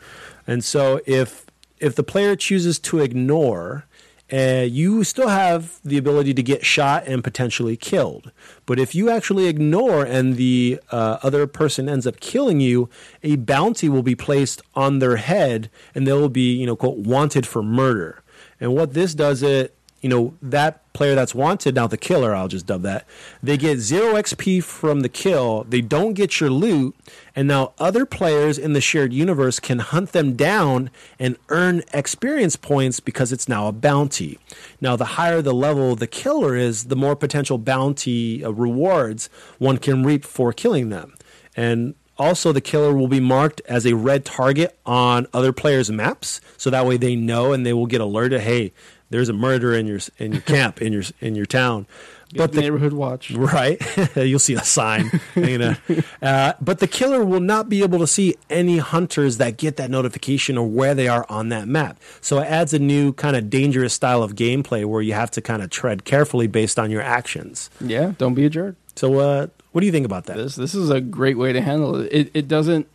and so if if the player chooses to ignore. Uh, you still have the ability to get shot and potentially killed. But if you actually ignore and the uh, other person ends up killing you, a bounty will be placed on their head and they will be, you know, quote, wanted for murder. And what this does it, you know, that player that's wanted, now the killer, I'll just dub that, they get zero XP from the kill, they don't get your loot, and now other players in the shared universe can hunt them down and earn experience points because it's now a bounty. Now, the higher the level the killer is, the more potential bounty uh, rewards one can reap for killing them. And also, the killer will be marked as a red target on other players' maps, so that way they know and they will get alerted. Hey, there's a murder in your in your camp in your in your town. But the neighborhood watch. Right. You'll see a sign. hanging out. uh, but the killer will not be able to see any hunters that get that notification or where they are on that map. So it adds a new kind of dangerous style of gameplay where you have to kind of tread carefully based on your actions. Yeah, don't be a jerk. So, uh, what do you think about that? This this is a great way to handle it. It it doesn't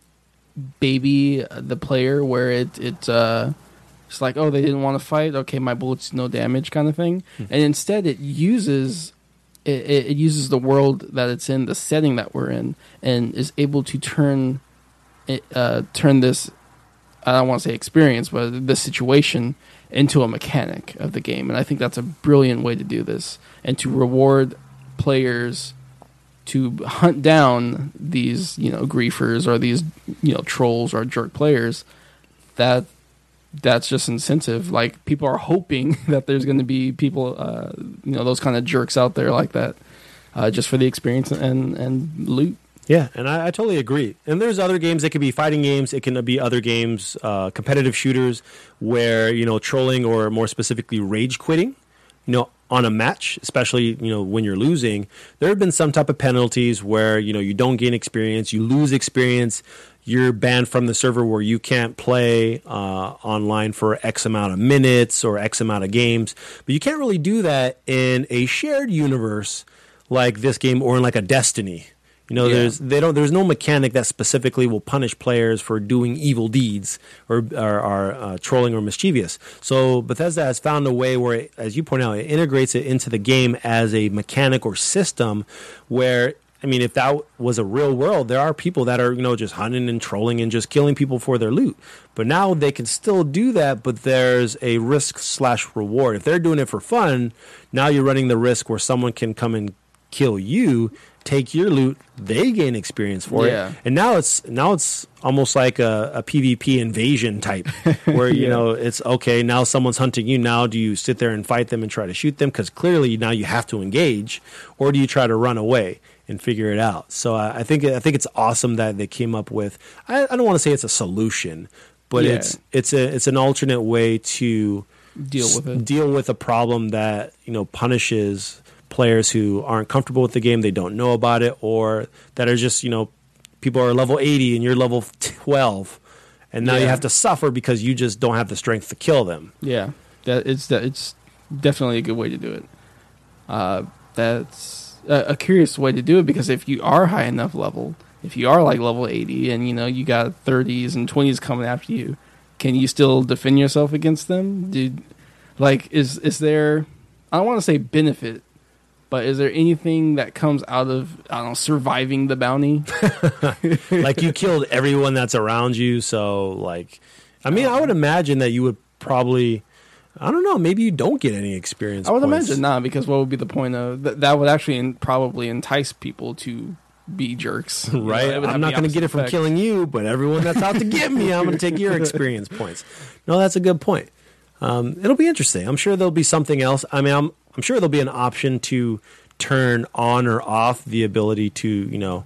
baby the player where it it uh it's like oh they didn't want to fight? Okay my bullets no damage kind of thing. And instead it uses it, it it uses the world that it's in the setting that we're in and is able to turn it uh turn this I don't want to say experience but the situation into a mechanic of the game. And I think that's a brilliant way to do this and to reward players to hunt down these you know griefers or these you know trolls or jerk players that that's just incentive like people are hoping that there's going to be people uh, you know those kind of jerks out there like that uh, just for the experience and and loot Yeah, and I, I totally agree. And there's other games. It could be fighting games. It can be other games, uh, competitive shooters, where you know trolling or more specifically rage quitting. You know, on a match, especially you know when you're losing, there have been some type of penalties where you know you don't gain experience, you lose experience, you're banned from the server where you can't play uh, online for X amount of minutes or X amount of games. But you can't really do that in a shared universe like this game or in like a Destiny. You know, Yeah. there's they don't there's no mechanic that specifically will punish players for doing evil deeds or are, are uh, trolling or mischievous. So Bethesda has found a way where, it, as you point out, it integrates it into the game as a mechanic or system where. I mean, if that was a real world, there are people that are, you know, just hunting and trolling and just killing people for their loot. But now they can still do that, but there's a risk slash reward. If they're doing it for fun, now you're running the risk where someone can come and kill you, take your loot, they gain experience for Yeah. it. And now it's now it's almost like a, a PvP invasion type where you Yeah. know it's okay, now someone's hunting you. Now do you sit there and fight them and try to shoot them? Because clearly now you have to engage, or do you try to run away? And figure it out. So I I think I think it's awesome that they came up with. I, I don't want to say it's a solution, but Yeah. it's it's a it's an alternate way to Deal with it. deal with a problem that you know punishes players who aren't comfortable with the game, they don't know about it, or that are just you know people are level eighty and you're level twelve, and now you have to suffer because you just don't have the strength to kill them. Yeah, that it's that it's definitely a good way to do it. Uh, that's a, curious way to do it because if you are high enough level, if you are like level eighty, and you know you got thirties and twenties coming after you, can you still defend yourself against them? Dude, like is is there? I don't want to say benefit, but is there anything that comes out of I don't know surviving the bounty? like you killed everyone that's around you, so like, I mean, I would imagine that you would probably. I don't know. Maybe you don't get any experience. I would points. imagine not, because what would be the point of that? That would actually en- probably entice people to be jerks, You know, right? would have I'm not going to get it from effect. killing you, but everyone that's out to get me, I'm going to take your experience points. No, that's a good point. Um, it'll be interesting. I'm sure there'll be something else. I mean, I'm I'm sure there'll be an option to turn on or off the ability to you know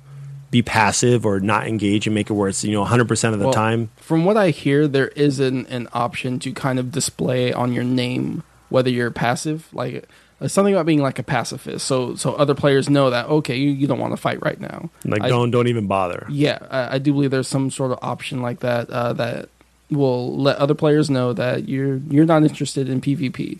be passive or not engage and make it where it's you know 100 percent of the Well, time. From what I hear, there is an, an option to kind of display on your name whether you're passive, like uh, something about being like a pacifist. So so other players know that okay, you, you don't want to fight right now. Like I- don't don't even bother. Yeah, I, I do believe there's some sort of option like that uh, that will let other players know that you're you're not interested in PvP,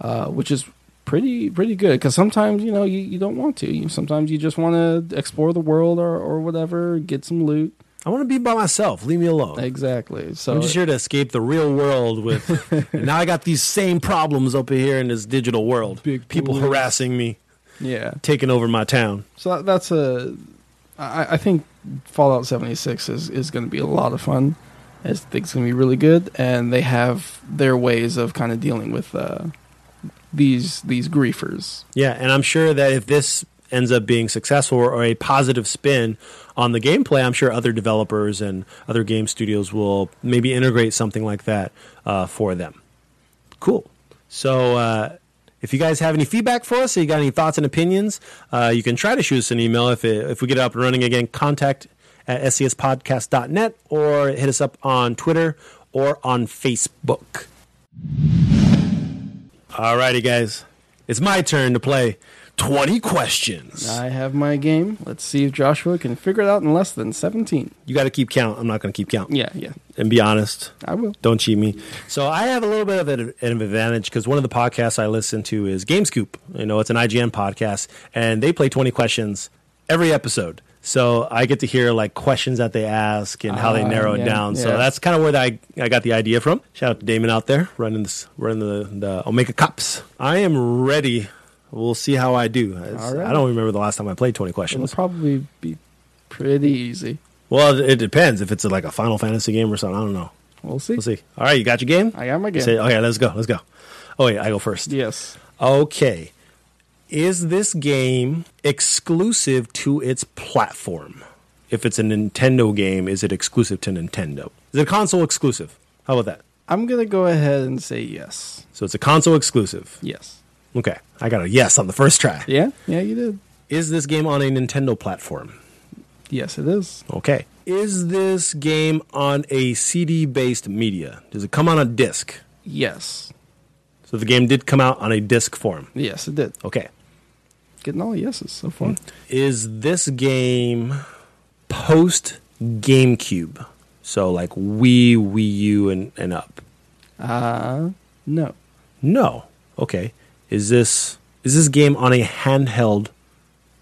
uh, which is pretty pretty good because sometimes you know you, you don't want to. You, sometimes you just want to explore the world or or whatever, get some loot. I want to be by myself. Leave me alone. Exactly. So I'm just here to escape the real world with. now I got these same problems up here in this digital world. Big People harassing me, yeah. taking over my town. So that, that's a. I, I think Fallout 76 is is going to be a lot of fun. I think it's going to be really good, and they have their ways of kind of dealing with uh, these these griefers. Yeah, and I'm sure that if this ends up being successful or a positive spin on the gameplay, I'm sure other developers and other game studios will maybe integrate something like that uh, for them. Cool. So, uh, if you guys have any feedback for us, or you got any thoughts and opinions, uh, you can try to shoot us an email if it, if we get up and running again. Contact at scspodcast.net or hit us up on Twitter or on Facebook. Alrighty, guys, it's my turn to play 20 questions. I have my game. Let's see if Joshua can figure it out in less than 17. You got to keep count. I'm not going to keep count. Yeah, yeah, And be honest. I will. Don't cheat me. So I have a little bit of an, an advantage because one of the podcasts I listen to is GameScoop. You know, it's an IGN podcast, and they play 20 questions every episode. So I get to hear like questions that they ask and how they Ah, narrow it yeah, down. So yeah. that's kind of where I, I got the idea from. Shout out to Daemon out there running this running the, the Omega Cups. I am ready. We'll see how I do. It's- All right. I don't remember the last time I played 20 It'll questions. probably be pretty easy. Well, it depends if it's like a Final Fantasy game or something. I don't know. We'll see. We'll see. All right, you got your game? I got my game. Say, okay, let's go. Let's go. Oh wait, I go first. Yes. Okay. Is this game exclusive to its platform? If it's a Nintendo game, is it exclusive to Nintendo? Is it console exclusive? How about that? I'm going to go ahead and say yes. So it's a console exclusive. Yes. Okay. I got a yes on the first try. Yeah? Yeah, you did. Is this game on a Nintendo platform? Yes, it is. Okay. Is this game on a CD based media? Does it come on a disc? Yes. So the game did come out on a disc form. Yes, it did. Okay. Getting all yeses so far. Is this game post GameCube? So like Wii, Wii U, and, and up? Uh, no. No. Okay. Is this is this game on a handheld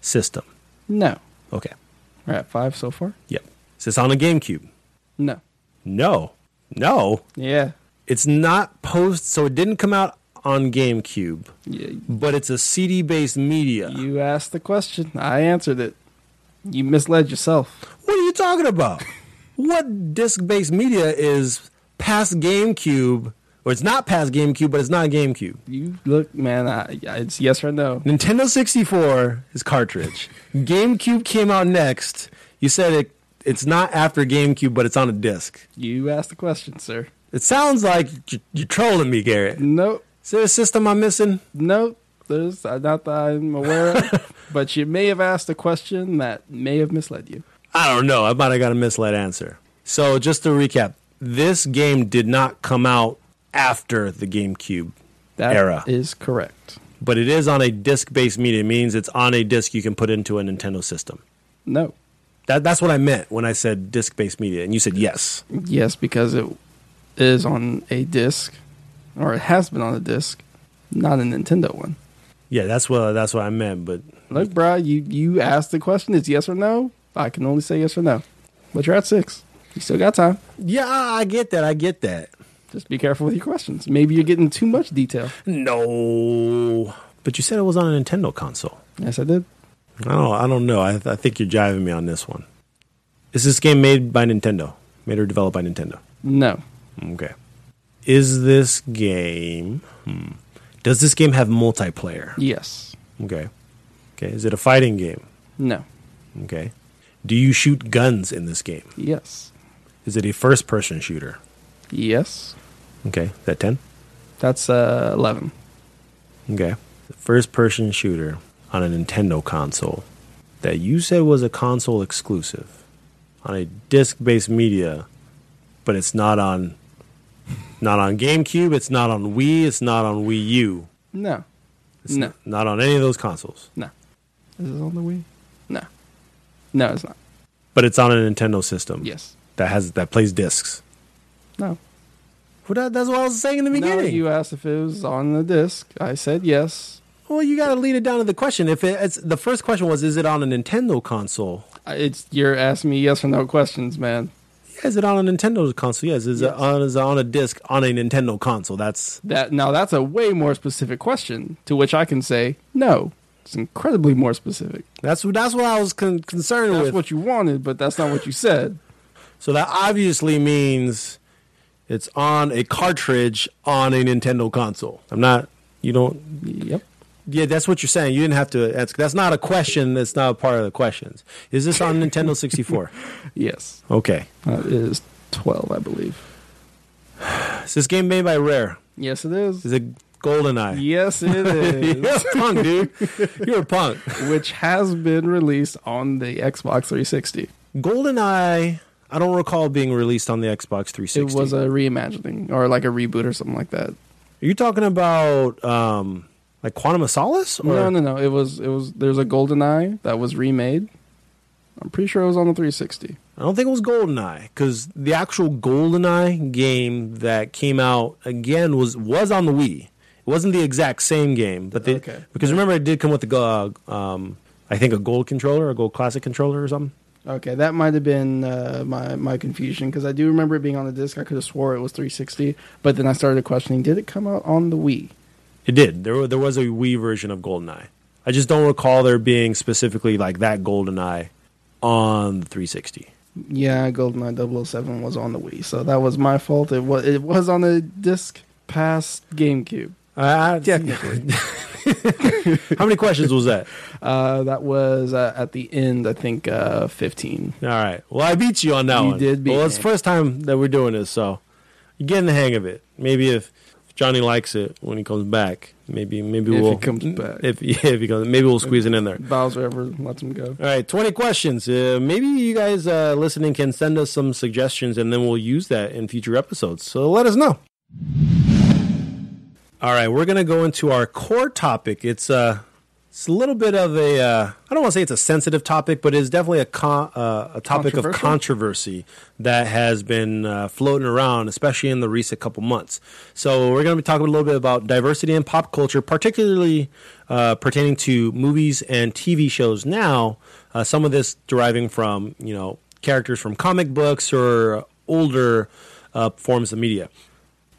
system? No. Okay. We're at five so far? Yep. Is this on a GameCube? No. No. No. Yeah. It's not post so it didn't come out on GameCube, yeah. but it's a CD based media. You asked the question. I answered it. You misled yourself. What are you talking about? what disc based media is past GameCube, or it's not past GameCube, but it's not GameCube? You look, man. I, it's yes or no. Nintendo 64 is cartridge. GameCube came out next. You said it. It's not after GameCube, but it's on a disc. You asked the question, sir. It sounds like you- you're trolling me, Garrett. Nope. Is there a system I'm missing? Nope. There's uh, not that I'm aware of. but you may have asked a question that may have misled you. I don't know. I might have got a misled answer. So just to recap, this game did not come out after the GameCube, That Era. is correct. but it is on a disc-based media. It means it's on a disc you can put into a Nintendo system. No. That, that's what I meant when I said disc-based media, and you said yes. Yes, because it is on a disc, or it has been on a disc, not a Nintendo one. Yeah, that's what that's what I meant. But Look, bro, you you asked the question. It's yes or no. I can only say yes or no. But you're at six. You still got time. yeah, I get that. I get that. Just be careful with your questions. Maybe you're getting too much detail. No, but you said it was on a Nintendo console. Yes, I did. I don't. I don't know. I, I think you're jiving me on this one. Is this game made by Nintendo? Made or developed by Nintendo? No. Okay. Is this game? Hmm. Does this game have multiplayer? Yes. Okay. Okay. Is it a fighting game? No. Okay. Do you shoot guns in this game? Yes. Is it a first-person shooter? Yes. Okay. Is that ten? That's uh, 11. Okay. The first-person shooter on a Nintendo console that you said was a console exclusive on a disc-based media, but it's not on not on GameCube, it's not on Wii, it's not on Wii U. No. It's No. not on any of those consoles. No. Is it on the Wii? No. No, it's not. But it's on a Nintendo system. Yes. That has that plays discs. No. Well, that, that's what I was saying in the No, beginning. you asked if it was on the disc. I said yes. well, you got to lead it down to the question. If it, it's the first question was, is it on a Nintendo console? Uh, it's you're asking me yes or no questions, man. Is it on a Nintendo console? Yes. Is Yes. it on is it on a disc on a Nintendo console? That's That now that's a way more specific question to which I can say no. It's incredibly more specific. that's what that's what I was con- concerned That's with. what you wanted, but that's not what you said. so that obviously means it's on a cartridge on a Nintendo console. I'm not. You don't. Yep. Yeah, that's what you're saying. You didn't have to. ask. that's not a question. That's not a part of the questions. Is this on Nintendo 64? Yes. Okay. That is twelve, I believe. Is this game made by Rare? Yes, it is. Is it GoldenEye? Yes, it is. You're a punk, dude. You're a punk. Which has been released on the Xbox 360. GoldenEye, I don't recall being released on the Xbox 360. It was a reimagining or like a reboot or something like that. Are you talking about um, like Quantum of Solace? Or? No, no, no. It was it was there's a GoldenEye that was remade. I'm pretty sure it was on the 360. I don't think it was GoldenEye because the actual GoldenEye game that came out again was was on the Wii. It wasn't the exact same game, but they, Okay. because remember it did come with the uh, um, I think a gold controller, a gold classic controller or something. Okay, that might have been uh, my my confusion because I do remember it being on the disc. I could have swore it was 360, but then I started questioning: Did it come out on the Wii? It did. There there was a Wii version of GoldenEye. I just don't recall there being specifically like that GoldenEye on the 360. Yeah, GoldenEye 007 was on the Wii, so that was my fault. It was it was on the disc past GameCube. Uh, Technically. How many questions was that? Uh, that was uh, at the end, I think, uh, 15. All right. Well, I beat you on that You one. did beat Well, it's the first time that we're doing this, so you're getting the hang of it. Maybe if Johnny likes it when he comes back, maybe maybe If he we'll comes back. If yeah, if he comes, maybe we'll squeeze it in there. Bowser ever lets him go. All right, 20 questions. Uh, maybe you guys uh, listening can send us some suggestions and then we'll use that in future episodes. So let us know. All right, we're going to go into our core topic. It's uh it's a little bit of a uh, I don't want to say it's a sensitive topic, but it's definitely a con- uh, a topic of controversy that has been uh, floating around, especially in the recent couple months. So we're going to be talking a little bit about diversity in pop culture, particularly uh, pertaining to movies and TV shows. Now, uh, some of this deriving from you know characters from comic books or older uh, forms of media.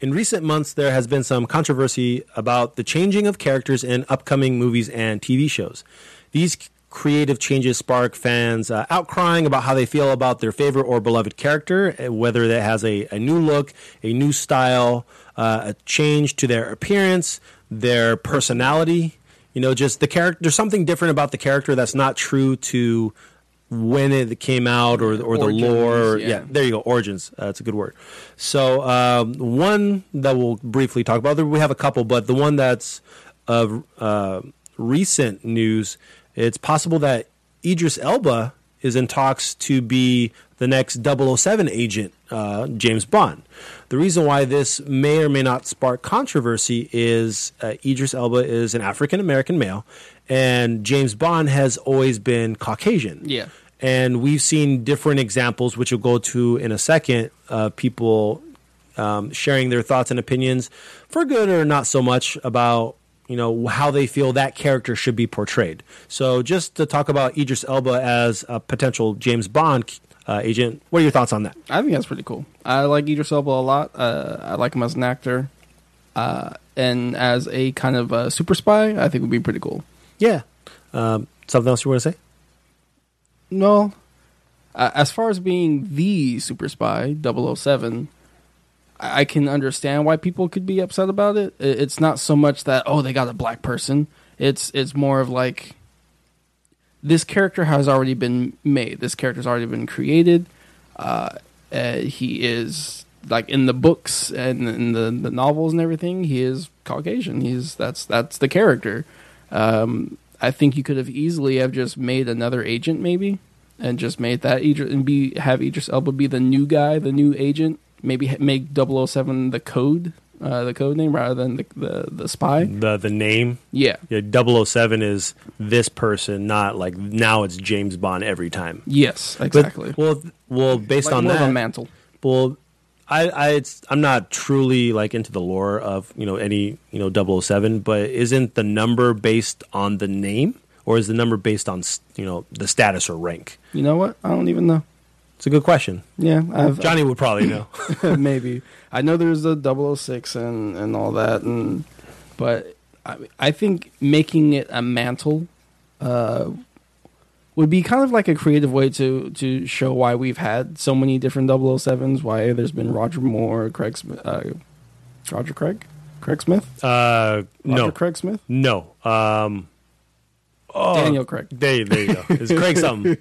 In recent months, there has been some controversy about the changing of characters in upcoming movies and TV shows. These creative changes spark fans uh, outcrying about how they feel about their favorite or beloved character, uh, whether that has a, a new look, a new style, uh, a change to their appearance, their personality. You know, just the character. There's something different about the character that's not true to when it came out or or the Origins, lore. Or, yeah. yeah, there you go. Origins. Uh, that's a good word. So um, one that we'll briefly talk about. We have a couple, but the one that's of uh, recent news. It's possible that Idris Elba is in talks to be the next 007 agent, uh, James Bond. The reason why this may or may not spark controversy is uh, Idris Elba is an African American male, and James Bond has always been Caucasian. Yeah. And we've seen different examples, which we'll go to in a second, uh, people um, sharing their thoughts and opinions, for good or not so much, about you know how they feel that character should be portrayed. So, just to talk about Idris Elba as a potential James Bond uh, agent, what are your thoughts on that? I think that's pretty cool. I like Idris Elba a lot. Uh, I like him as an actor, uh, and as a kind of uh, super spy, I think would be pretty cool. Yeah. Um, something else you want to say? No, uh, as far as being the super spy 007, I I can understand why people could be upset about it. It's not so much that oh they got a black person. It's it's more of like this character has already been made. This character's already been created. Uh, uh, he is like in the books and in the, the novels and everything. He is Caucasian. He's that's that's the character. Um, I think you could have easily have just made another agent maybe, and just made that Idris and be have Idris Elba be the new guy, the new agent. Maybe make 007 the code, uh, the code name rather than the the, the spy. The the name, Yeah. yeah, 007 is this person, not like now it's James Bond every time. Yes. But- Exactly. well, well, based Like on more of a mantle. Well, I, I it's, I'm not truly like into the lore of you know any you know 007, but isn't the number based on the name, or is the number based on you know the status or rank? You know what? I don't even know. It's a good question. Yeah, I've Johnny would probably know. maybe. I know there's the 006 and and all that, and but I, I think making it a mantle uh, would be kind of like a creative way to to show why we've had so many different 007s. Why there's been Roger Moore, Craig Smith, uh, Roger Craig, Craig Smith, Uh, Roger no, Craig Smith, no. Um, oh, Daniel Craig. There, there you go. It's Craig something.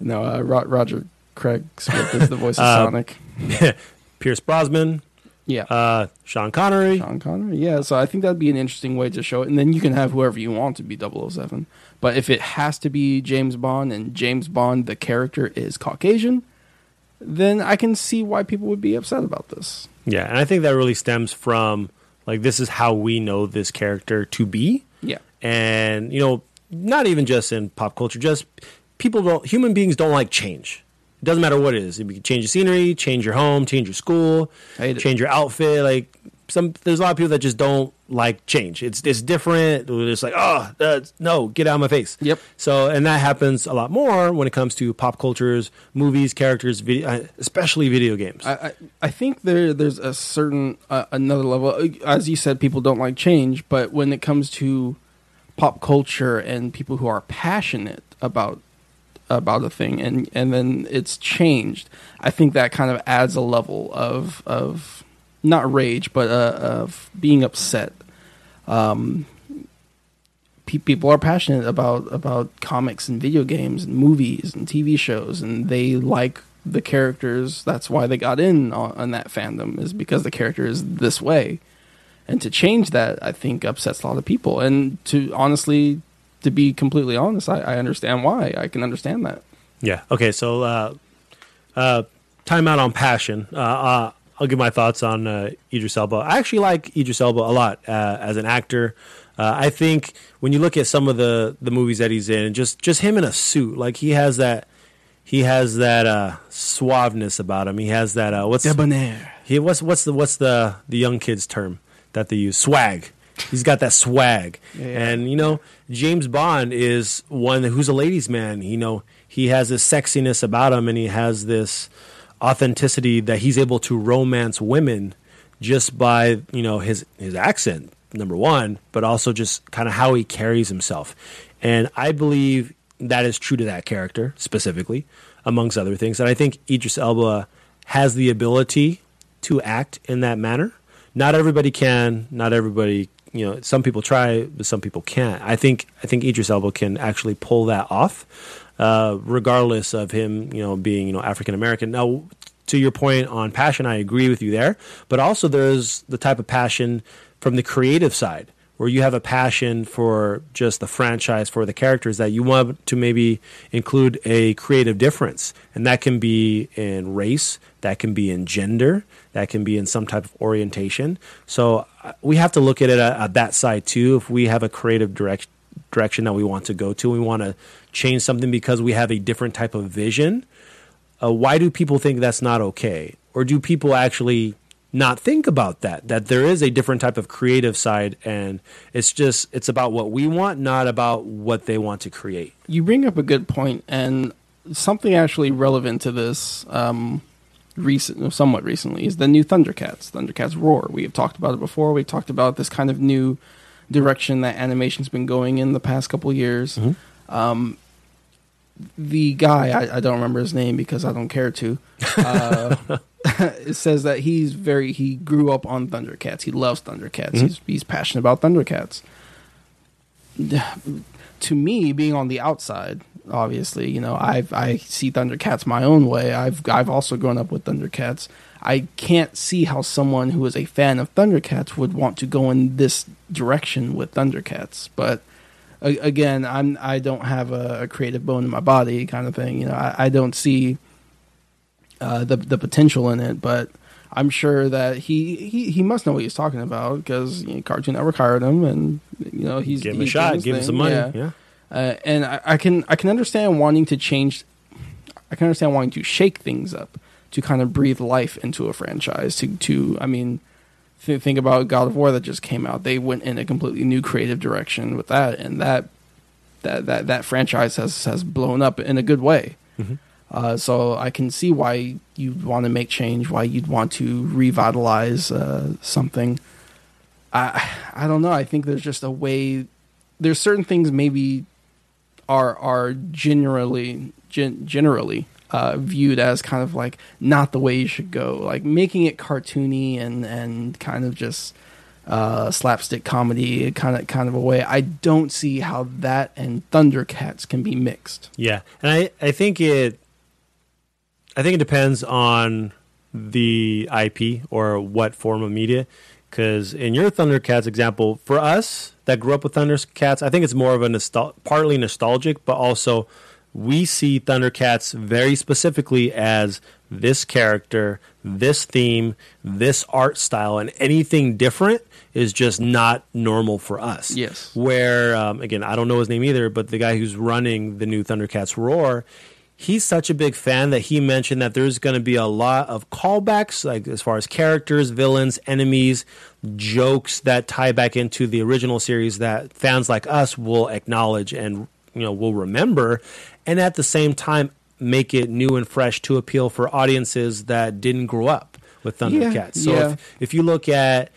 No, uh, Ro- Roger Craig Smith is the voice of Uh, Sonic. Pierce Brosnan, Yeah. uh, Sean Connery. Sean Connery. Yeah, so I think that'd be an interesting way to show it. And then you can have whoever you want to be 007. But if it has to be James Bond and James Bond, the character, is Caucasian, then I can see why people would be upset about this. Yeah, and I think that really stems from like this is how we know this character to be. Yeah. and you know not even just in pop culture just people don't human beings don't like change it doesn't matter what it is you can change the scenery change your home change your school change your outfit like some there's a lot of people that just don't like change it's it's different it's like oh no get out of my face Yep. so and that happens a lot more when it comes to pop cultures movies characters video uh, especially video games I, I, I think there there's a certain uh, another level. As you said, people don't like change, but when it comes to pop culture and people who are passionate about about a thing and and then it's changed, I think that kind of adds a level of of not rage, but uh, of being upset. Um, pe- people are passionate about about comics and video games and movies and TV shows, and they like the characters. That's why they got in on, on that fandom is because the character is this way, and to change that, I think upsets a lot of people. And to honestly, to be completely honest, I, I understand why. I can understand that. Yeah. Okay. So, uh, uh, time out on passion. Uh, uh, I'll give my thoughts on uh, Idris Elba. I actually like Idris Elba a lot uh, as an actor. Uh, I think when you look at some of the, the movies that he's in, just just him in a suit, like he has that he has that uh, suaveness about him. He has that uh, what's Debonair. he what's what's the what's the the young kids term that they use swag. He's got that swag, Yeah, and you know James Bond is one who's a ladies' man. You know he has this sexiness about him, and he has this authenticity that he's able to romance women just by you know his his accent number one, but also just kind of how he carries himself. And I believe that is true to that character specifically, amongst other things. And I think Idris Elba has the ability to act in that manner. Not everybody can. Not everybody, you know, some people try, but some people can't. I think I think Idris Elba can actually pull that off, uh, regardless of him, you know, being you know African American. Now, to your point on passion, I agree with you there. But also, there's the type of passion from the creative side where you have a passion for just the franchise for the characters that you want to maybe include a creative difference and that can be in race that can be in gender that can be in some type of orientation so uh, we have to look at it at, at that side too if we have a creative direct, direction that we want to go to we want to change something because we have a different type of vision uh, why do people think that's not okay or do people actually not think about that that there is a different type of creative side and it's just it's about what we want not about what they want to create You bring up a good point, and something actually relevant to this, um, recent, somewhat recently, is the new Thundercats, Thundercats Roar. We have talked about it before. We talked about this kind of new direction that animation's been going in the past couple years. Um, the guy, I, I don't remember his name because I don't care to. Uh, it says that he's very he grew up on Thundercats. He loves Thundercats. He's he's passionate about Thundercats to me, being on the outside, obviously, you know, I I see Thundercats my own way. I've I've also grown up with Thundercats. I can't see how someone who is a fan of Thundercats would want to go in this direction with Thundercats. But a- again, I'm I don't have a, a creative bone in my body, kind of thing. You know, I, I don't see uh, the the potential in it, but. I'm sure that he, he, he must know what he's talking about because you know, Cartoon Network hired him, and you know he's give him a shot give him some money Yeah. yeah. Uh, and I, I can I can understand wanting to change. I can understand wanting to shake things up to kind of breathe life into a franchise. To to I mean, th- think about God of War that just came out. They went in a completely new creative direction with that, and that that that that franchise has has blown up in a good way. Mhm. Uh, so I can see why you'd want to make change, why you'd want to revitalize uh, something. I I don't know. I think there's just a way. There's certain things maybe are are generally gen, generally uh, viewed as kind of like not the way you should go. Like making it cartoony and and kind of just uh, slapstick comedy kind of kind of a way. I don't see how that and Thundercats can be mixed. Yeah, and I, I think it I think it depends on the IP or what form of media. Because in your Thundercats example, for us that grew up with Thundercats, I think it's more of a nostal- partly nostalgic, but also we see Thundercats very specifically as this character, this theme, this art style, and anything different is just not normal for us Yes. where um, again I don't know his name either, but the guy who's running the new Thundercats Roar, he's such a big fan that he mentioned that there's going to be a lot of callbacks, like as far as characters, villains, enemies, jokes that tie back into the original series that fans like us will acknowledge and you know will remember, and at the same time make it new and fresh to appeal for audiences that didn't grow up with Thundercats. so yeah. if, if you look at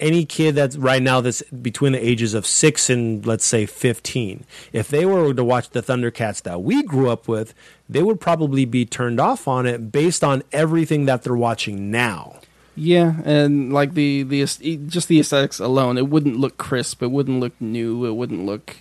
any kid that's right now that's between the ages of six and let's say 15 if they were to watch the thundercats that we grew up with they would probably be turned off on it based on everything that they're watching now Yeah, and like the the just the aesthetics alone, it wouldn't look crisp. It wouldn't look new. It wouldn't look,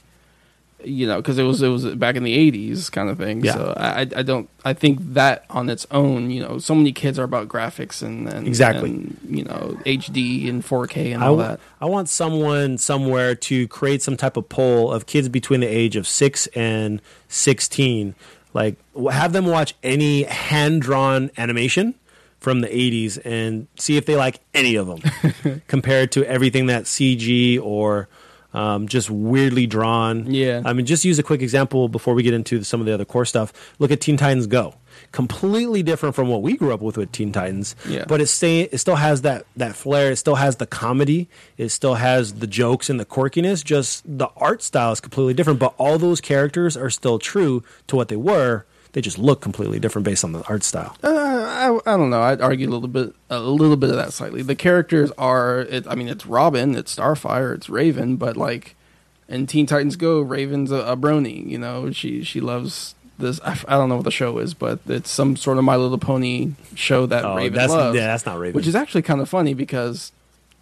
you know, because it was it was back in the '80s kind of thing. Yeah. So I I don't I think that on its own, you know, so many kids are about graphics and, and Exactly. and, you know HD and 4K and I all that. I want someone somewhere to create some type of poll of kids between the age of 6 and 16 like have them watch any hand-drawn animation from the 80s and see if they like any of them compared to everything that CG or um, just weirdly drawn. Yeah. I mean, just use a quick example before we get into some of the other core stuff. Look at Teen Titans Go. Completely different from what we grew up with with Teen Titans. Yeah. But it stay, it still has that that flair. It still has the comedy. It still has the jokes and the quirkiness. Just the art style is completely different. But all those characters are still true to what they were. They just look completely different based on the art style. Uh, I, I don't know. I'd argue a little bit, a little bit of that slightly. The characters are, it, I mean, it's Robin, it's Starfire, it's Raven, but like in Teen Titans Go, Raven's a, a brony. You know, she she loves this. I don't know what the show is, but it's some sort of My Little Pony show that Oh, Raven that's loves, yeah, that's not Raven. which is actually kind of funny because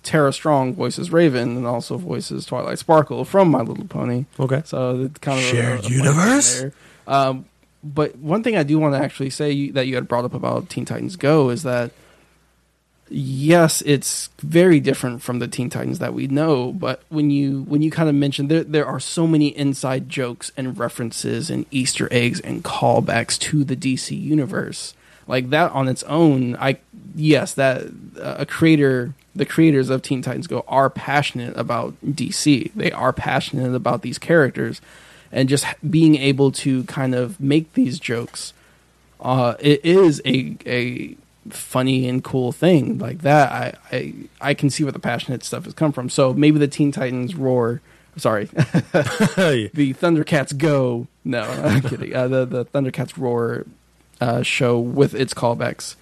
Tara Strong voices Raven and also voices Twilight Sparkle from My Little Pony. okay. So it's kind of a- Shared a, thing universe? Um, but one thing I do want to actually say that you had brought up about Teen Titans Go is that yes, it's very different from the Teen Titans that we know. But when you when you kind of mentioned there, there are so many inside jokes and references and Easter eggs and callbacks to the DC universe, like that on its own. I yes, that uh, a creator, the creators of Teen Titans Go are passionate about DC. They are passionate about these characters, and just being able to kind of make these jokes. Uh, it is a a funny and cool thing like that, I, I I can see where the passionate stuff has come from. So maybe the Teen Titans roar. Sorry, the Thundercats go. No, I'm kidding. Uh, the the Thundercats roar uh, show with its callbacks.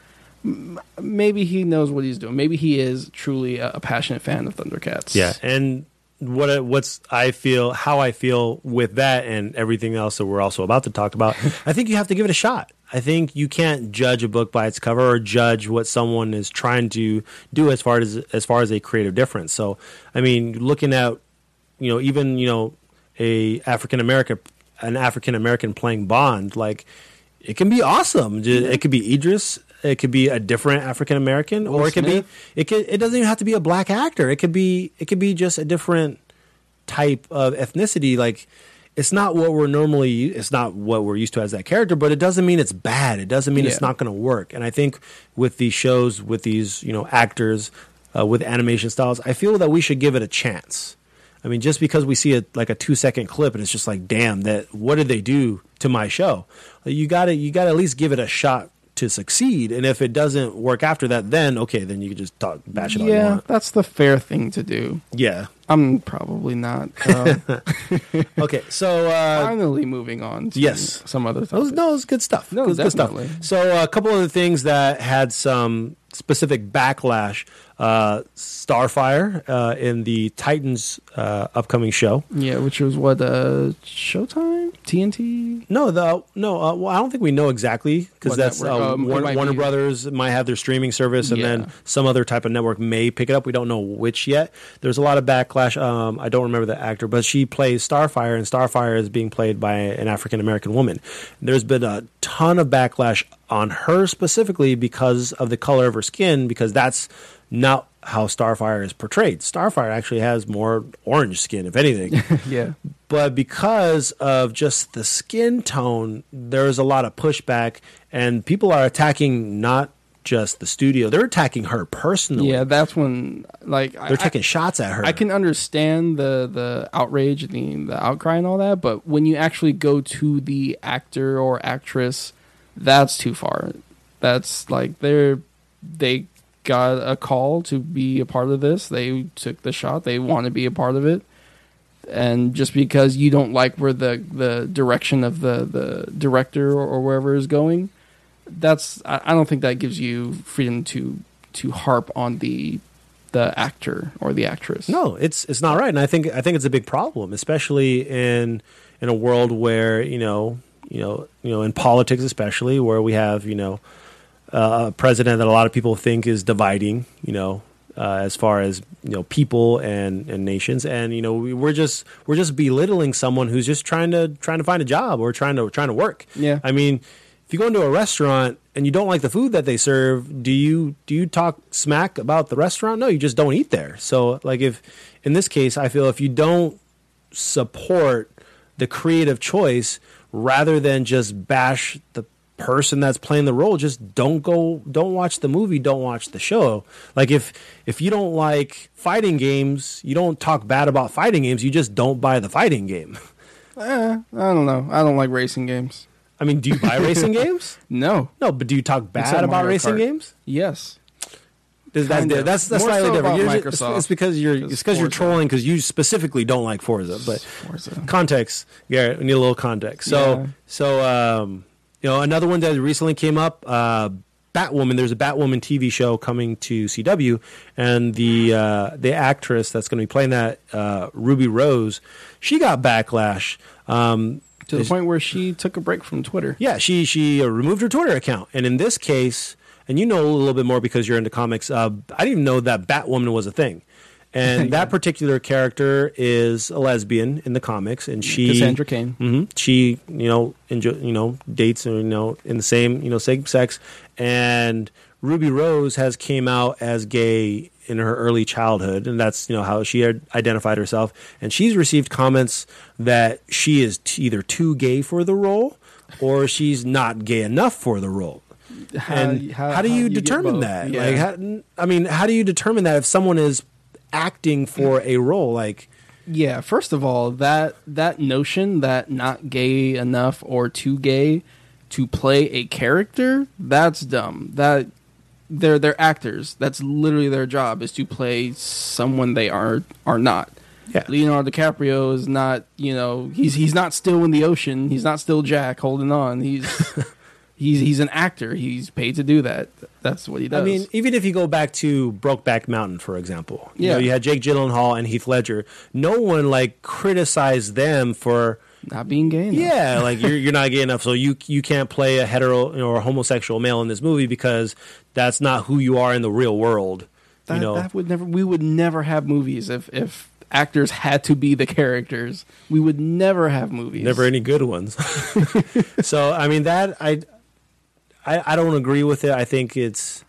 Maybe he knows what he's doing. Maybe he is truly a, a passionate fan of Thundercats. Yeah, and what what's I feel how I feel with that and everything else that we're also about to talk about. I think you have to give it a shot. I think you can't judge a book by its cover or judge what someone is trying to do as far as as far as a creative difference. So, I mean, looking at you know even you know a African American an African American playing Bond like it can be awesome. It could be Idris. It could be a different African American, or it could Smith. be it could it doesn't even have to be a black actor. It could be it could be just a different type of ethnicity. Like it's not what we're normally it's not what we're used to as that character, but it doesn't mean it's bad. It doesn't mean it's not going to work. And I think with these shows, with these you know actors, uh, with animation styles, I feel that we should give it a chance. I mean, just because we see a like a two second clip and it's just like, damn, that what did they do to my show? You got to you got to at least give it a shot to succeed. And if it doesn't work after that, then okay, then you can just talk bash it yeah, that's the fair thing to do. Yeah. I'm probably not. Uh, Okay. So uh, finally, moving on. To yes. some other. Topic. no, it was good stuff. No, it was good stuff. So uh, a couple of the things that had some specific backlash. Uh, Starfire uh, in the Titans uh, upcoming show. Yeah, which was what uh Showtime, TNT. No, the no. Uh, well, I don't think we know exactly because that's uh, Um, Warner, Warner be- Brothers might have their streaming service, and Yeah. then some other type of network may pick it up. We don't know which yet. There's a lot of backlash. Um, I don't remember the actor, but she plays Starfire, and Starfire is being played by an African American woman. There's been a ton of backlash on her specifically because of the color of her skin, because that's not how Starfire is portrayed. Starfire actually has more orange skin, if anything Yeah, but because of just the skin tone, there's a lot of pushback, and people are attacking not just the studio; they're attacking her personally. yeah. That's when like they're taking shots at her. I can understand the the outrage, and the the outcry, and all that, but when you actually go to the actor or actress, that's too far. That's like they're they got a call to be a part of this. They took the shot. They want to be a part of it. And just because you don't like where the, the direction of the, the director or, wherever is going, that's I, I don't think that gives you freedom to to harp on the the actor or the actress. No, it's it's not right, and I think I think it's a big problem, especially in in a world where you know you know you know in politics, especially where we have you know uh, a president that a lot of people think is dividing, you know, uh, as far as you know people and and nations, and you know we, we're just we're just belittling someone who's just trying to trying to find a job or trying to trying to work. Yeah. I mean. If you go into a restaurant and you don't like the food that they serve, do you do you talk smack about the restaurant? No, you just don't eat there. So, like if in this case, I feel if you don't support the creative choice rather than just bash the person that's playing the role, just don't go don't watch the movie, don't watch the show. Like if if you don't like fighting games, you don't talk bad about fighting games, you just don't buy the fighting game. Eh, I don't know. I don't like racing games. I mean, do you buy racing games? No. No, but do you talk bad Except about Mario racing Kart. games? Yes. Is that, Kinda. that's that's More slightly so different. You're Microsoft. it's because you're it's because you're trolling because you specifically don't like Forza. But Forza. context, yeah, we need a little context. So Yeah. so um, you know another one that recently came up. Uh, Batwoman. There's a Batwoman TV show coming to CW, and the uh, the actress that's going to be playing that, uh, Ruby Rose, she got backlash. Um, To the point where she took a break from Twitter. yeah, she she uh, removed her Twitter account, and in this case, and you know a little bit more because you're into comics. Uh, I didn't even know that Batwoman was a thing, and that particular character is a lesbian in the comics, and she Cassandra Cain. hmm She, you know, enjoy, you know, dates, you know, in the same, you know, same sex, and Ruby Rose has came out as gay in her early childhood, and that's you know how she had identified herself. And she's received comments that she is t- either too gay for the role, or she's not gay enough for the role. And how, do you, get determine that? Yeah. Like, how, I mean, how do you determine that if someone is acting for a role? Like, Yeah, first of all, that that notion that not gay enough or too gay to play a character, that's dumb. That they're they're actors. That's literally their job is to play someone they are are not. Yeah. Leonardo DiCaprio is not, you know, he's he's not still in the ocean. He's not still Jack holding on. He's he's he's an actor. He's paid to do that. That's what he does. I mean, even if you go back to Brokeback Mountain, for example, you Yeah. know, you had Jake Gyllenhaal and Heath Ledger. No one like criticized them for not being gay. enough. yeah, like you're you're not gay enough, so you you can't play a hetero or a homosexual male in this movie because that's not who you are in the real world. That, you know, that would never. We would never have movies if if actors had to be the characters. We would never have movies. never any good ones. so I mean that I, I I don't agree with it. I think it's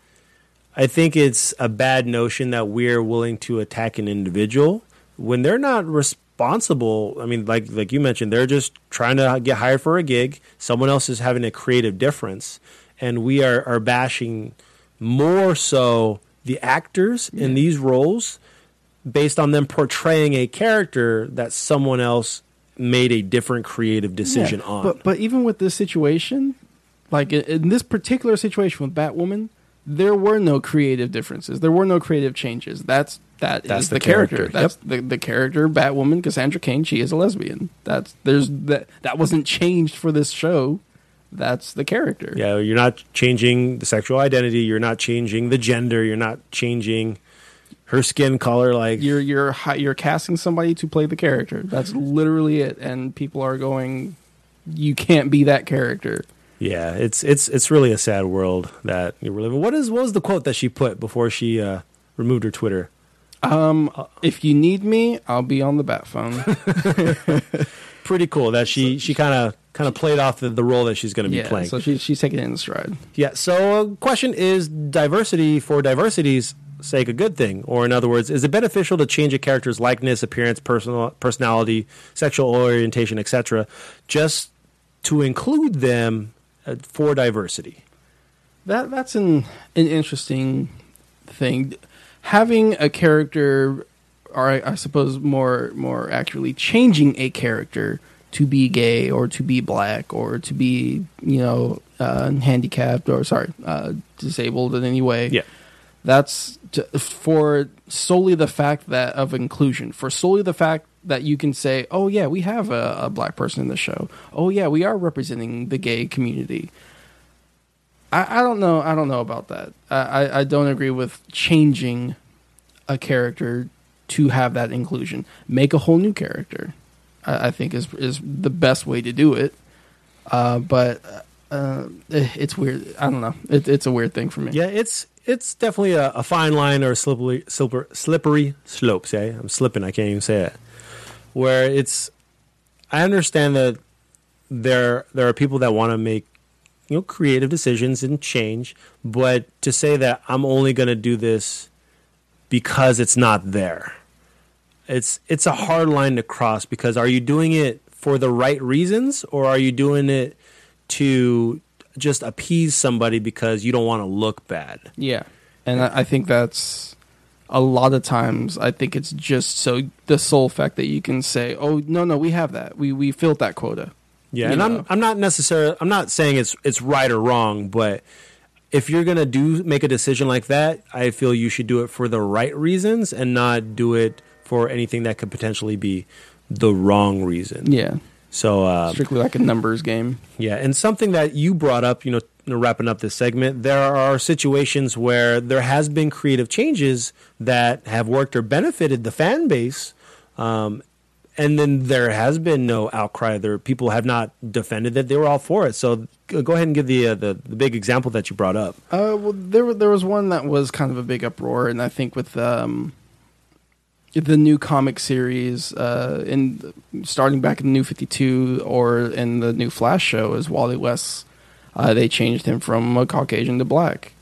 I think it's a bad notion that we're willing to attack an individual when they're not responsible. I mean, like like you mentioned, they're just trying to get hired for a gig. Someone else is having a creative difference, and we are are bashing more so the actors in these roles based on them portraying a character that someone else made a different creative decision Yeah, on. But but even with this situation, like in, this particular situation with Batwoman, there were no creative differences. There were no creative changes. That's that That's is the the, character. character. That's the the character Batwoman, Cassandra Cain. She is a lesbian. That's there's that that wasn't changed for this show. That's the character. yeah, you're not changing the sexual identity. You're not changing the gender. You're not changing her skin color. Like you're you're you're casting somebody to play the character. That's literally it. And people are going, you can't be that character. Yeah, it's it's it's really a sad world that we're living. What is what was the quote that she put before she uh, removed her Twitter? Um, if you need me, I'll be on the bat phone. Pretty cool that she she kind of kind of played off the, the role that she's going to be yeah, playing. so she, she's taking it in stride. Yeah. So, uh, question is diversity for diversity's sake a good thing, or in other words, is it beneficial to change a character's likeness, appearance, personal personality, sexual orientation, etc., just to include them for diversity? That that's an an interesting thing. Having a character, or I, I suppose more more accurately, changing a character to be gay or to be black or to be you know uh, handicapped or sorry uh, disabled in any way. Yeah. That's to, for solely the fact that of inclusion. For solely the fact that you can say, "Oh yeah, we have a, a black person in the show. Oh yeah, we are representing the gay community." I, I don't know. I don't know about that. I, I, I don't agree with changing a character to have that inclusion. Make a whole new character. I, I think is is the best way to do it. Uh, but uh, eh, it's weird. I don't know. It, it's a weird thing for me. Yeah, it's it's definitely a, a fine line or a slippery slippery, slippery slope. Say, I'm slipping. I can't even say it. Where it's, I understand that there there are people that want to make you know creative decisions and change, but to say that I'm only going to do this because it's not there, it's it's a hard line to cross. Because are you doing it for the right reasons, or are you doing it to just appease somebody because you don't want to look bad? Yeah, and I, I think that's a lot of times. I think it's just so the sole fact that you can say, "Oh no, no, we have that. We we filled that quota." Yeah, you and know. I'm I'm not necessarily I'm not saying it's it's right or wrong, but if you're gonna do make a decision like that, I feel you should do it for the right reasons and not do it for anything that could potentially be the wrong reason. Yeah, So uh, strictly like a numbers game. yeah, and something that you brought up, you know, wrapping up this segment, there are situations where there has been creative changes that have worked or benefited the fan base, um, and then there has been no outcry. There, people have not defended it; they were all for it. So, go ahead and give the uh, the, the big example that you brought up. Uh, well, there there was one that was kind of a big uproar, and I think with um, the new comic series, uh, in starting back in the New Fifty Two or in the new Flash show, is Wally West. Uh, they changed him from a Caucasian to black,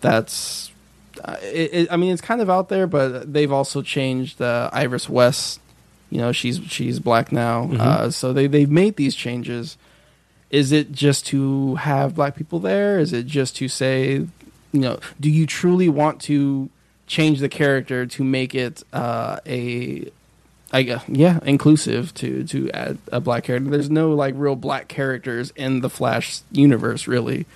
that's uh, it, it, I mean it's kind of out there, but they've also changed uh, Iris West. You know, she's she's black now, Mhm. uh, so they they've made these changes. Is it just to have black people there? Is it just to say, you know, do you truly want to change the character to make it uh, a I guess, yeah, inclusive to to add a black character. There's no like real black characters in the Flash universe, really.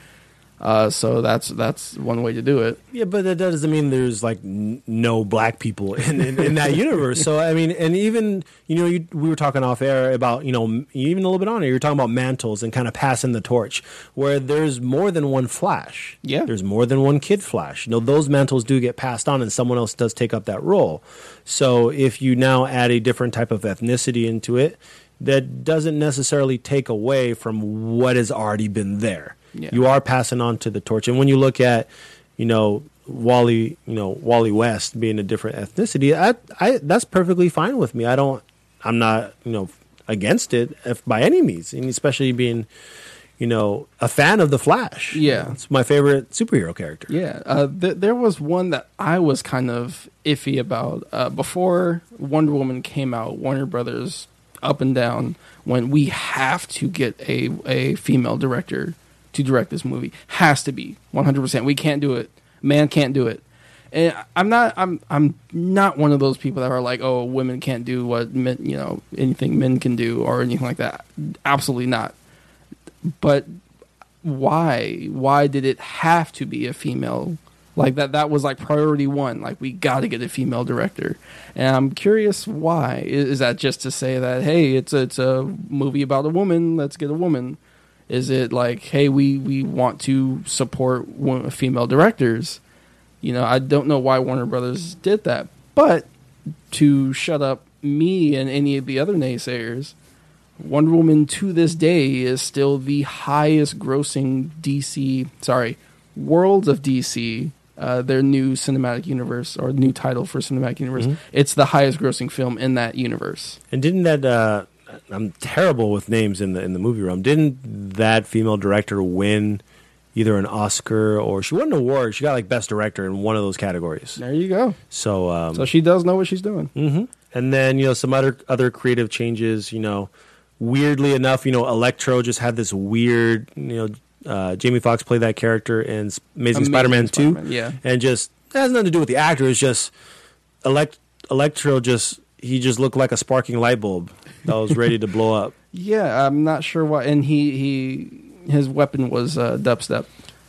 Uh, so that's that's one way to do it. Yeah, but that doesn't mean there's like n- no black people in, in, in that universe. So I mean, and even you know, you, we were talking off air about you know, even a little bit on it. You're talking about mantles and kind of passing the torch, where there's more than one Flash. Yeah. there's more than one Kid Flash. You know, those mantles do get passed on, and someone else does take up that role. So if you now add a different type of ethnicity into it, that doesn't necessarily take away from what has already been there Yeah. you are passing on to the torch. And when you look at, you know, Wally, you know, Wally West being a different ethnicity, I, I, that's perfectly fine with me. I don't, I'm not, you know, against it if, by any means, and especially being, you know, a fan of the Flash. Yeah. it's my favorite superhero character. Yeah, uh, th- there was one that I was kind of iffy about uh, before Wonder Woman came out. Warner Brothers up and down when we have to get a a female director to direct this movie. Has to be 100%. We can't do it. Man can't do it. And I'm not I'm I'm not one of those people that are like, "Oh, women can't do what men, you know, anything men can do or anything like that." Absolutely not. But why why did it have to be a female like that that was like priority one like we got to get a female director and i'm curious why is, that just to say that hey it's a, it's a movie about a woman let's get a woman is it like hey we we want to support female directors you know i don't know why warner brothers did that but to shut up me and any of the other naysayers Wonder Woman to this day is still the highest grossing DC, sorry, Worlds of DC, uh, their new cinematic universe or new title for cinematic universe. Mhm. It's the highest grossing film in that universe. And didn't that? Uh, I'm terrible with names in the in the movie room. Didn't that female director win either an Oscar or she won an award? She got like best director in one of those categories. There you go. So, um, So she does know what she's doing. hmm And then you know some other other creative changes. You know, weirdly enough, you know, Electro just had this weird. You know, uh, Jamie Foxx played that character in Amazing, Amazing Spider-Man two, Spider-Man, yeah. and just it has nothing to do with the actor. It's just elect Electro just he just looked like a sparking light bulb that was ready to blow up. Yeah, I'm not sure why. And he he his weapon was uh, dubstep.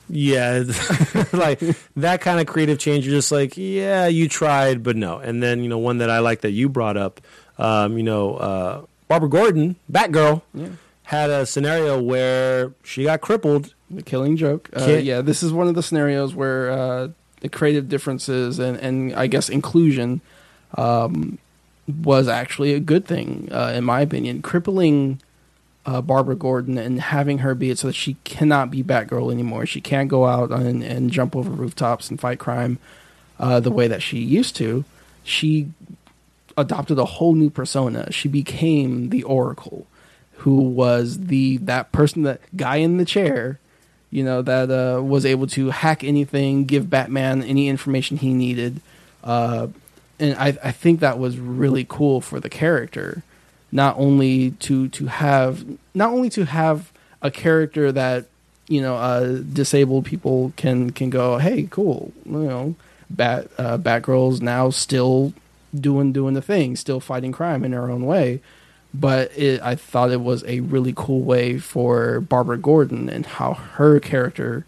Yeah, like that kind of creative change. You're just like, yeah, you tried, but no. And then you know one that I like that you brought up. Um, you know, uh, Barbara Gordon, Batgirl, Yeah. had a scenario where she got crippled. The Killing Joke. Uh, yeah, this is one of the scenarios where uh, the creative differences and, and I guess inclusion um, was actually a good thing, uh, in my opinion. Crippling uh, Barbara Gordon and having her be it so that she cannot be Batgirl anymore. She can't go out and, and jump over rooftops and fight crime uh, the way that she used to. She adopted a whole new persona. She became the Oracle, who was the that person, that guy in the chair, you know, that uh, was able to hack anything, give Batman any information he needed. And I, I think that was really cool for the character, not only to to have not only to have a character that you know uh, disabled people can can go, hey, cool, you know, Bat uh, Batgirl's now still doing doing the thing, still fighting crime in her own way. But it, I thought it was a really cool way for Barbara Gordon and how her character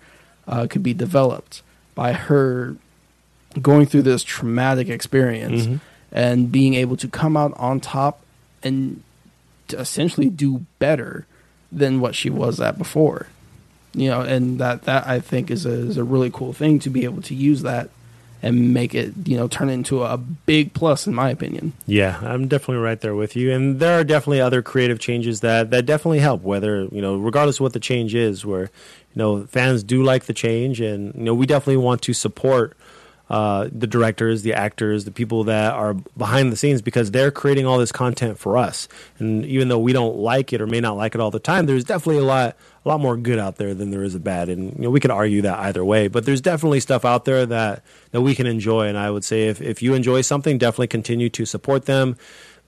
uh, could be developed by her going through this traumatic experience Mhm. and being able to come out on top and to essentially do better than what she was at before. You know, and that that I think is a is a really cool thing to be able to use that and make it you know turn into a big plus in my opinion. Yeah, I'm definitely right there with you. And there are definitely other creative changes that that definitely help. Whether you know, regardless of what the change is, where you know fans do like the change, and you know we definitely want to support uh, the directors, the actors, the people that are behind the scenes because they're creating all this content for us. And even though we don't like it or may not like it all the time, there's definitely a lot a lot more good out there than there is a bad. And you know, we could argue that either way, but there's definitely stuff out there that that we can enjoy. And I would say if if you enjoy something, definitely continue to support them.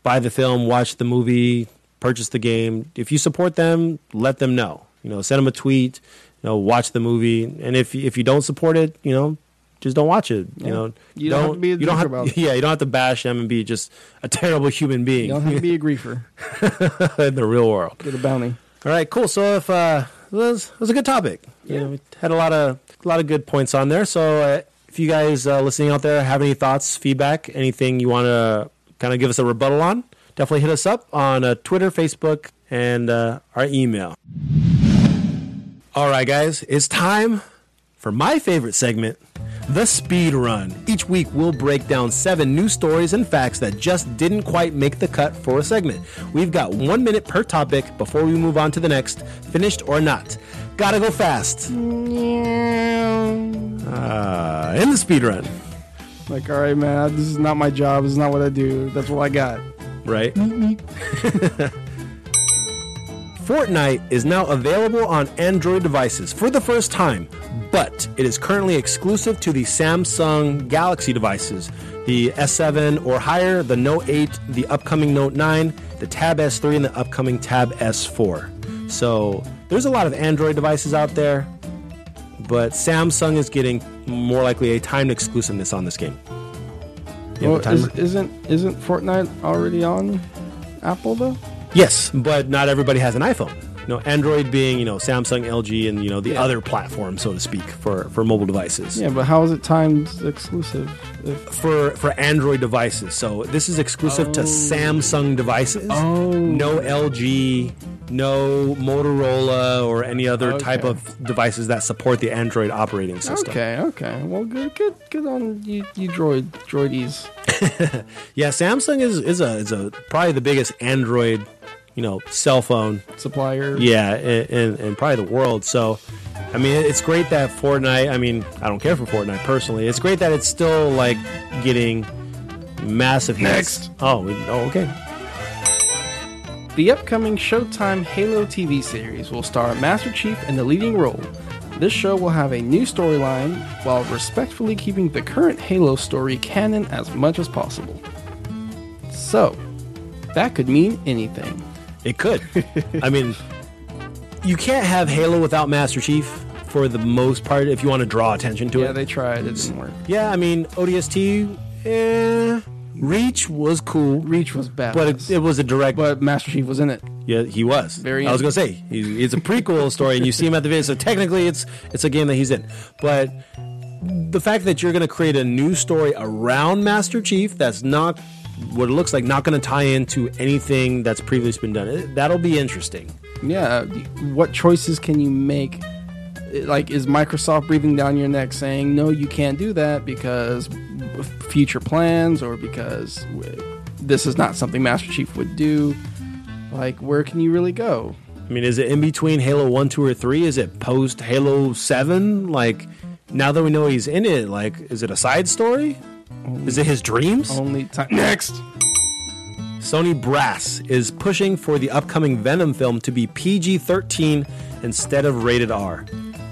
Buy the film, watch the movie, purchase the game. If you support them, let them know. You know, send them a tweet. You know, watch the movie. And if if you don't support it, you know, just don't watch it. You Yeah. know, You don't have to be a you don't have, about it. Yeah, you don't have to bash them and be just a terrible human You being don't have to be a griefer. in the real world. Get a bounty. All right, cool. So if uh, it was it was a good topic. You Yeah. know, we had a lot of a lot of good points on there. So uh, if you guys uh, listening out there have any thoughts, feedback, anything you want to kind of give us a rebuttal on, definitely hit us up on uh, Twitter, Facebook, and uh, our email. All right, guys, it's time for my favorite segment, the speed run. Each week, we'll break down seven news stories and facts that just didn't quite make the cut for a segment. We've got one minute per topic before we move on to the next, finished or not. Gotta go fast. Uh, in the speed run, Like, all right, man, this is not my job. This is not what I do. That's what I got. right? Fortnite is now available on Android devices for the first time, but it is currently exclusive to the Samsung Galaxy devices. The S7 or higher, the Note 8, the upcoming Note 9, the Tab S3, and the upcoming Tab S4. So there's a lot of Android devices out there, but Samsung is getting more likely a timed exclusiveness on this game. Well, is, isn't isn't Fortnite already on Apple though? Yes, but not everybody has an iPhone. You know, Android being you know Samsung, LG, and you know the Yeah. other platform, so to speak, for for mobile devices. Yeah, but how is it timed exclusive? If, For for Android devices, so this is exclusive to Oh. Samsung devices. oh, No LG, no Motorola, or any other type of devices that support the Android operating system. Okay, okay. Well, good, good, good on you, you droid, droidies. Yeah, Samsung is is a is a probably the biggest Android, you know, cell phone Supplier. Yeah, and, in, in probably the world. So, I mean, it's great that Fortnite. I mean, I don't care for Fortnite personally. It's great that it's still like getting massive hits. Next. Oh, oh, okay. The upcoming Showtime Halo TV series will star Master Chief in the leading role. This show will have a new storyline while respectfully keeping the current Halo story canon as much as possible. So, that could mean anything. It could. I mean, you can't have Halo without Master Chief for the most part if you want to draw attention to it. Yeah, they tried, it didn't work. yeah, I mean, ODST, eh, Reach was cool, Reach was bad. but it, it was a direct but Master Chief was in it. Yeah, he was. Very I was gonna say he, it's a prequel story, and you see him at the video. So technically, it's it's a game that he's in. But the fact that you're gonna create a new story around Master Chief that's not what it looks like, not gonna tie into anything that's previously been done. That'll be interesting. Yeah, what choices can you make? Like, is Microsoft breathing down your neck saying, no, you can't do that because future plans or because this is not something Master Chief would do? Like, where can you really go? I mean, is it in between Halo One, Two, or Three? Is it post Halo Seven? Like now that we know he's in it, like is it a side story? Is it his dreams? Only time. Next! Sony Brass is pushing for the upcoming Venom film to be PG 13 instead of rated R.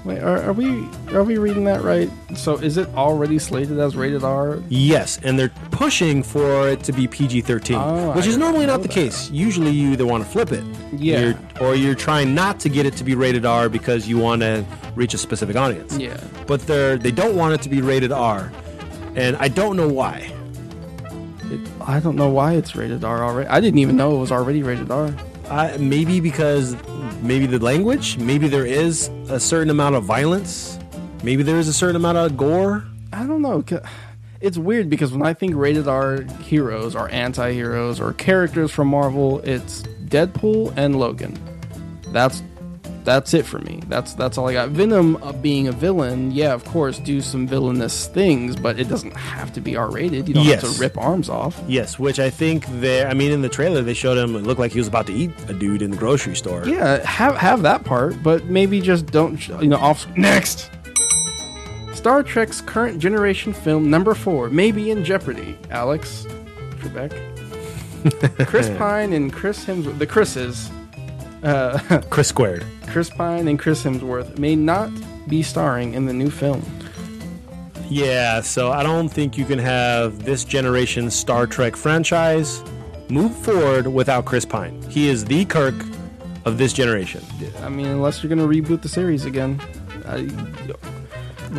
Wait, are, are we are we reading that right? So, is it already slated as rated R? Yes, and they're pushing for it to be PG 13, Oh, which I is normally didn't the that. case. Usually you either want to flip it. Yeah. You're- or you're trying not to get it to be rated R because you want to reach a specific audience. Yeah. But they're they don't want it to be rated R. And I don't know why. I don't know why it's rated R already. I didn't even know it was already rated R. I, maybe because maybe the language, maybe there is a certain amount of violence, maybe there is a certain amount of gore. I don't know. It's weird because when I think rated R heroes or anti heroes or characters from Marvel, it's Deadpool and Logan. That's that's it for me. That's that's all I got. Venom uh, being a villain, yeah, of course, do some villainous things, but it doesn't have to be R rated. You don't have to rip arms off. Yes, which I think there. I mean, in the trailer they showed him. It looked like he was about to eat a dude in the grocery store. Yeah, have have that part, but maybe just don't you know off next. Star Trek's current generation film number four may be in jeopardy. Alex Trebek, Chris Pine, and Chris Hemsworth. The Chris's. Uh, Chris squared. Chris Pine and Chris Hemsworth may not be starring in the new film. Yeah, so I don't think you can have this generation Star Trek franchise move forward without Chris Pine. He is the Kirk of this generation. I mean, unless you're going to reboot the series again. I,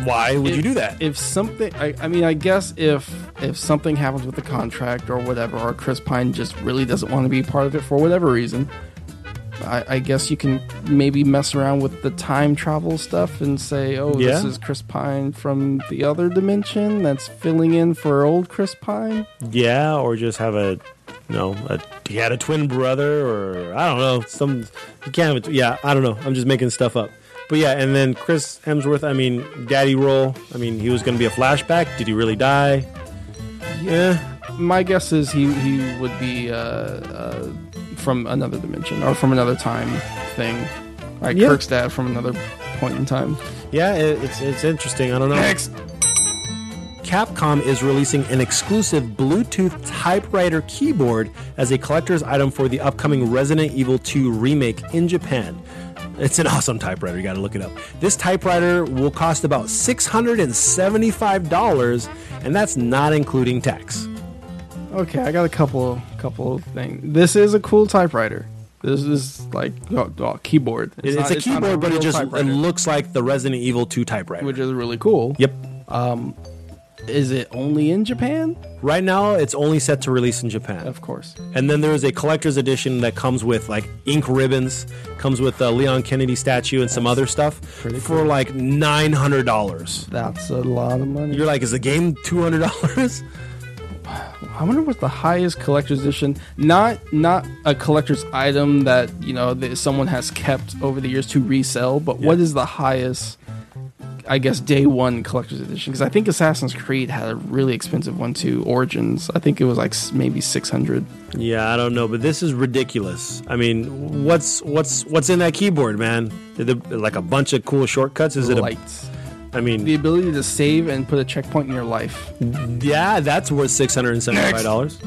Why would if- you do that? If something, I, I mean, I guess if if something happens with the contract or whatever, or Chris Pine just really doesn't want to be part of it for whatever reason, I, I guess you can maybe mess around with the time travel stuff and say, oh, this is Chris Pine from the other dimension that's filling in for old Chris Pine. Yeah, or just have a, you know, a, he had a twin brother, or I don't know, some. You can't have a, yeah, I don't know. I'm just making stuff up. But yeah, and then Chris Hemsworth, I mean, daddy role. I mean, he was going to be a flashback. Did he really die? Yeah. My guess is he he would be uh, uh, from another dimension or from another time thing, like Yeah. Kirk's dad from another point in time. Yeah, it, it's it's interesting. I don't know. Capcom is releasing an exclusive Bluetooth typewriter keyboard as a collector's item for the upcoming Resident Evil 2 remake in Japan. It's an awesome typewriter, you gotta look it up. This typewriter will cost about $675, and that's not including tax. Okay, I got a couple couple of things. This is a cool typewriter. This is like oh, oh, keyboard. It's, not- a not keyboard, but it just it looks like the Resident Evil 2 typewriter. which is really cool. yep. Um, is it only in Japan? Right now, it's only set to release in Japan. Of course. And then there is a collector's edition that comes with like ink ribbons, comes with a Leon Kennedy statue and some other stuff pretty for like nine hundred dollars. That's a lot of money. You're like, is the game two hundred dollars? I wonder what's the highest collector's edition. Not not a collector's item that you know that someone has kept over the years to resell, but what Yeah. is the highest? I guess day one collector's edition because I think Assassin's Creed had a really expensive one too. Origins, I think it was like maybe six hundred. Yeah, I don't know, but this is ridiculous. I mean, what's what's what's in that keyboard, man? It like a bunch of cool shortcuts? Is it a? I mean, The ability to save and put a checkpoint in your life. yeah, that's worth six hundred and seventy-five dollars.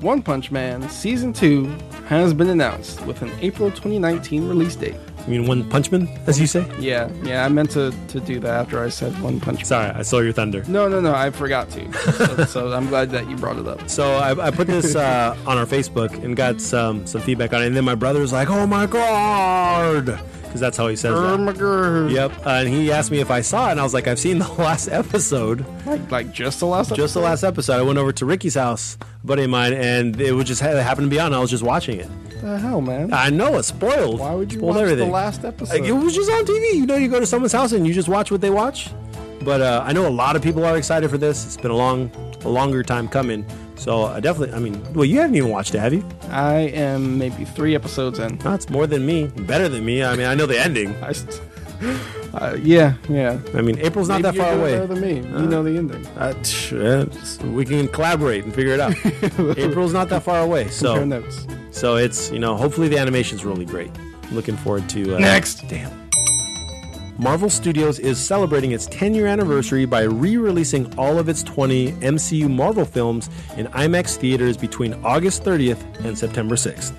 One Punch Man season two has been announced with an April 2019 release date. I mean, one punchman, as you say. Yeah, yeah, I meant to, to do that after I said One Punch Man. Sorry, I saw your thunder. No, no, no, I forgot to. So, so I'm glad that you brought it up. So I, I put this uh, on our Facebook and got some some feedback on it. And then my brother was like, "Oh my god," because that's how he says that. Yep. Uh, and he asked me if I saw it, and I was like, "I've seen the last episode, Like, like just the last just the episode? last episode." I went over to Ricky's house, a buddy of mine, and it would just it happened to be on. I was just watching it. the hell, man? I know it's spoiled. Why would you spoiled watch everything. the last episode? Like, it was just on TV. You know, you go to someone's house and you just watch what they watch. But uh, I know a lot of people are excited for this. It's been a long, a longer time coming. So I definitely, I mean, well, you haven't even watched it, have you? I am maybe three episodes in. That's more than me, better than me. I mean, I know the ending. I st- uh, yeah, yeah. I mean, April's not Maybe that far you're away. better than me. you know the ending. Uh, tch, uh, we can collaborate and figure it out. April's not that far away, so so it's you know hopefully the animation's really great. Looking forward to uh, Next. Damn. Marvel Studios is celebrating its 10 year anniversary by re releasing all of its 20 MCU Marvel films in IMAX theaters between August 30th and September 6th.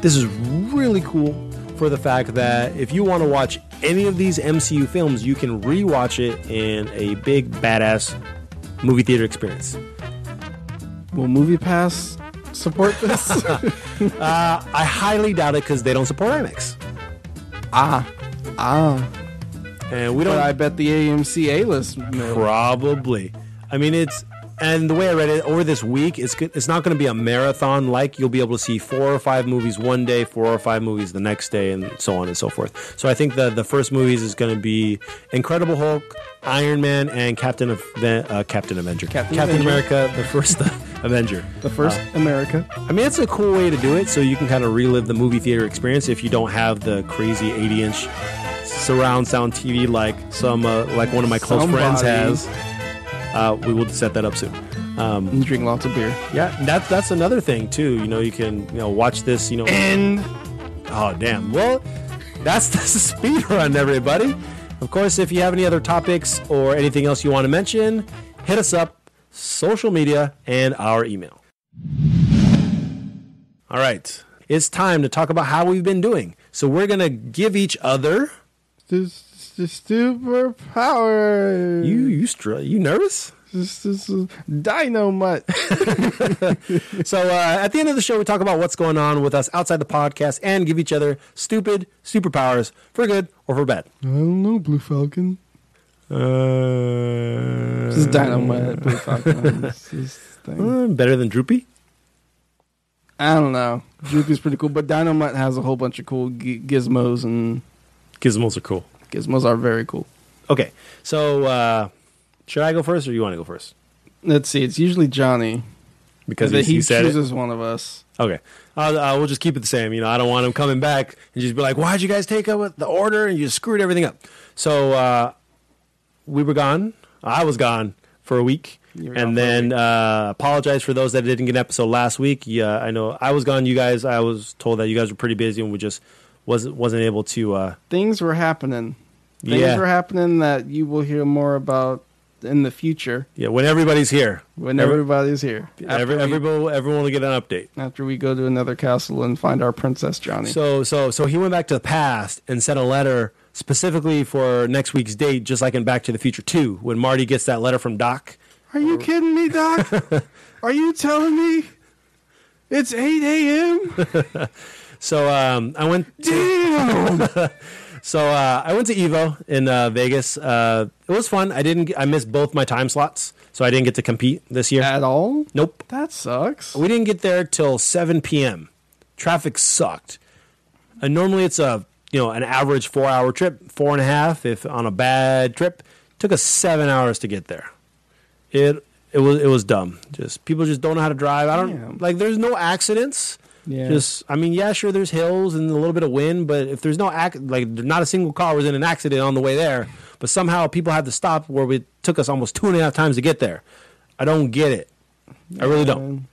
This is really cool for the fact that if you want to watch any of these MCU films, you can re-watch it in a big, badass movie theater experience. Will Movie Pass support this? Uh, I highly doubt it because they don't support IMAX. ah, ah. And we don't. But I bet the AMC A list. Probably. I mean, it's and the way I read it over this week, it's it's not going to be a marathon. Like you'll be able to see four or five movies one day, four or five movies the next day, and so on and so forth. So I think the the first movies is going to be Incredible Hulk, Iron Man, and Captain of uh, Captain Avenger, Captain Avenger. America, the first Avenger. The first America. I mean, it's a cool way to do it, so you can kind of relive the movie theater experience if you don't have the crazy 80 inch surround sound TV like some uh, like one of my close friends has. Uh, we will set that up soon. Um, And drink lots of beer. yeah, that that's another thing too. You know, you can you know watch this. You know, And oh damn. Well, that's that's a speed run, everybody. Of course, if you have any other topics or anything else you want to mention, hit us up, social media, and our email. All right, it's time to talk about how we've been doing. So we're gonna give each other. This, this superpower. You you str- you nervous? This, this is dynamite. So uh, at the end of the show, we talk about what's going on with us outside the podcast and give each other stupid superpowers for good or for bad. I don't know, Blue Falcon. Uh, This is dynamite. Blue Falcon. This is uh, better than Droopy. I don't know. Droopy's pretty cool, but Dynomutt has a whole bunch of cool gi- gizmos, and Gizmos are cool. gizmos are very cool. Okay, so uh, should I go first or you want to go first? Let's see. It's usually Johnny Because he, he said it. chooses one of us. Okay, uh, uh, we'll just keep it the same. You know, I don't want him coming back and just be like, "Why'd you guys take up the order and you screwed everything up?" So uh, we were gone. I was gone for a week, You were gone and then week. uh, apologize for those that didn't get an episode last week. Yeah, I know I was gone. You guys, I was told that you guys were pretty busy and we just wasn't wasn't able to. Uh, Things were happening. Things Yeah. were happening that you will hear more about in the future yeah, when everybody's here, when Every- everybody's here. Every, we, everyone everyone will get an update. after we go to another castle and find our princess Johnny. So so so he went back to the past and sent a letter specifically for next week's date, just like in Back to the Future Two, when Marty gets that letter from Doc. Are you kidding me, Doc? Are you telling me it's 8 a.m.? So um, I went. To, Damn! so uh, I went to Evo in uh, Vegas. Uh, it was fun. I didn't. I missed both my time slots, so I didn't get to compete this year. At all? nope. That sucks. We didn't get there till 7 p.m. Traffic sucked. And normally it's a you know an average four hour trip, four and a half if on a bad trip. Took us seven hours to get there. It it was it was dumb. Just people just don't know how to drive. I don't Damn. like. There's no accidents. Yeah. Just I mean, yeah, sure. There's hills and a little bit of wind, but if there's no ac- like not a single car was in an accident on the way there. But somehow people had to stop where it took us almost two and a half times to get there. I don't get it. I really don't.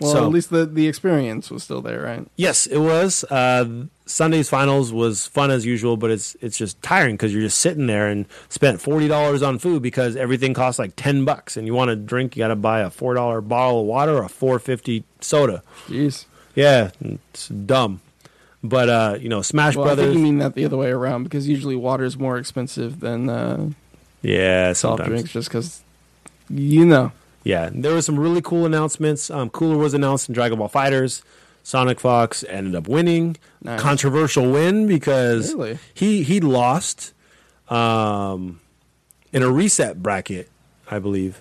Well, So- at least the, the experience was still there, right? Yes, it was. Uh, Sunday's finals was fun as usual, but it's it's just tiring because you're just sitting there and spent forty dollars on food because everything costs like ten bucks, and you want a drink, you got to buy a four dollar bottle of water or a four fifty soda. Jeez. Yeah, it's dumb. But uh, you know, Smash Well, I Brothers. think you mean that the other way around because usually water is more expensive than uh, yeah, soft sometimes. drinks just because, you know. Yeah, there were some really cool announcements. Um, Cooler was announced in Dragon Ball FighterZ. Sonic Fox ended up winning. Nice. Controversial win because Really? he he lost um, in a reset bracket, I believe,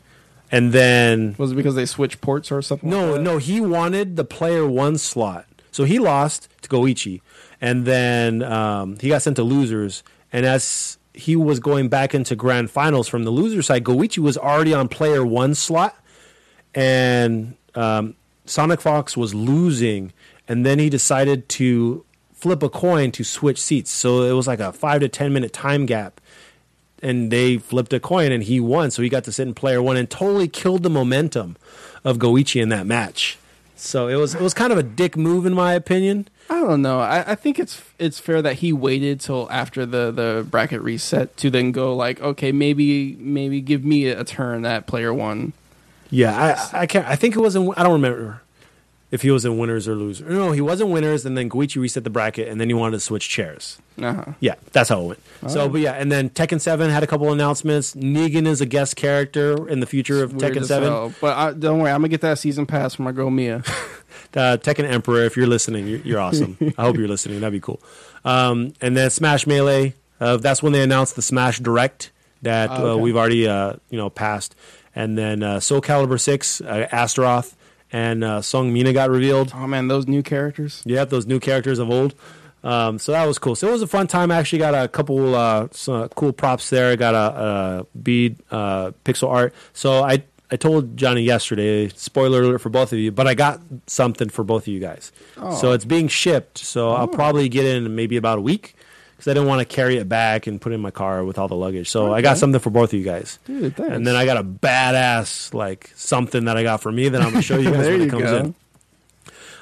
and then Was it because they switched ports or something? no, like no, he wanted the player one slot, so he lost to Goichi, and then um, he got sent to losers. And as he was going back into grand finals from the loser side, Goichi was already on player one slot, and um, Sonic Fox was losing, and then he decided to flip a coin to switch seats. So it was like a five to ten minute time gap, and they flipped a coin, and he won. So he got to sit in player one, and totally killed the momentum of Goichi in that match. So it was it was kind of a dick move in my opinion. I don't know. I, I think it's it's fair that he waited till after the, the bracket reset to then go like, okay, maybe maybe give me a turn at player one. Yeah, I I can't. I think it was in. I don't remember if he was in winners or losers. No, he was in winners, and then Goichi reset the bracket, and then he wanted to switch chairs. Uh-huh. Yeah, that's how it went. So, Oh. but yeah, and then Tekken Seven had a couple announcements. Negan is a guest character in the future of Tekken Seven. hell. But I, don't worry, I'm gonna get that season pass for my girl Mia. Uh, Tekken Emperor, if you're listening, you're, you're awesome. I hope you're listening. That'd be cool. Um, and then Smash Melee. Uh, that's when they announced the Smash Direct that Oh, uh, we've already uh, you know passed. And then uh, Soul Calibur Six, uh, Astaroth, and uh, Seong Mi-na got revealed. oh man, those new characters. Yeah, those new characters of old. Um, so that was cool. So it was a fun time. I actually got a couple uh, some cool props there. I got a, a bead uh, pixel art. So I I told Johnny yesterday. Spoiler alert for both of you, but I got something for both of you guys. Oh. So it's being shipped. So I'll probably get in maybe about a week because I didn't want to carry it back and put it in my car with all the luggage. So I got something for both of you guys. Dude, thanks. And then I got a badass like something that I got for me that I'm gonna show you guys when it comes go. in.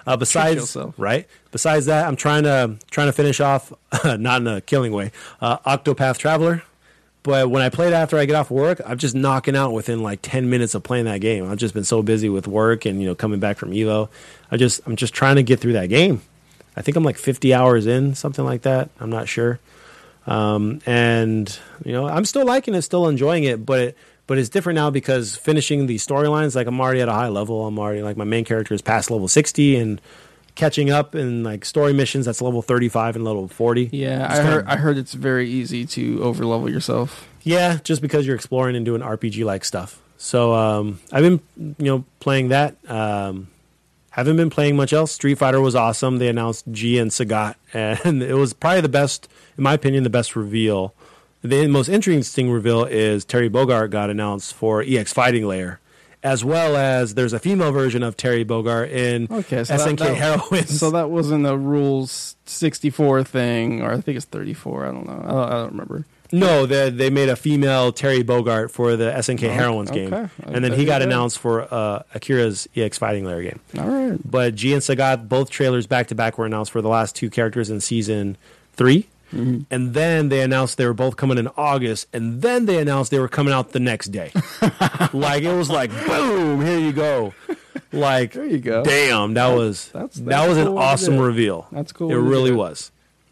Uh, besides, right? Besides that, I'm trying to trying to finish off, not in a killing way, uh, Octopath Traveler. But when I play it after I get off work, I'm just knocking out within like 10 minutes of playing that game. I've just been so busy with work and you know coming back from Evo. I just I'm just trying to get through that game. I think I'm like 50 hours in, something like that. I'm not sure. Um, and you know, I'm still liking it, still enjoying it, but it, but it's different now because finishing the storylines, like I'm already at a high level. I'm already like my main character is past level 60 and catching up in like story missions that's level 35 and level 40. Yeah, I heard. I heard it's very easy to overlevel yourself. Yeah, just because you're exploring and doing RPG like stuff. So um, I've been, you know, playing that. Um, haven't been playing much else. Street Fighter was awesome. They announced G and Sagat, and it was probably the best, in my opinion, the best reveal. The most interesting reveal is Terry Bogard got announced for EX Fighting Layer, as well as there's a female version of Terry Bogard in Okay, so that- SNK that- Heroines. So that wasn't a rules sixty four thing, or I think it's thirty four. I don't know. I don't, I don't remember. No, they they made a female Terry Bogard for the SNK Okay, Heroines game, okay. and then he got yeah. announced for uh, Arika's EX Fighting Layer game. All right. But G and Sagat, both trailers back to back, were announced for the last two characters in season 3 Mm-hmm. and then they announced they were both coming in August, and then they announced they were coming out the next day. like it was like boom, here you go. Like There you go. Damn, that was that's- that was an cool to awesome reveal. That's cool It really was.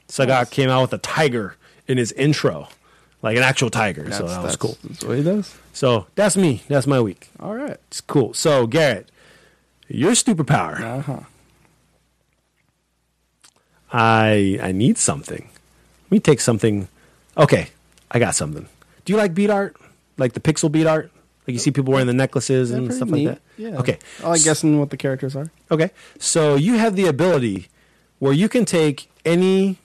Sagat Nice. came out with a tiger in his intro, like an actual tiger. so That's- that was cool. That's what he does. So that's me. That's my week. All right. It's cool. So Garrett, your superpower. Uh huh. I I need something. Let me take something. Okay, I got something. Do you like beat art? Like the pixel beat art? Like you see people wearing the necklaces and stuff neat. like that? Yeah. Okay. I like guessing what the characters are. Okay. So you have the ability where you can take any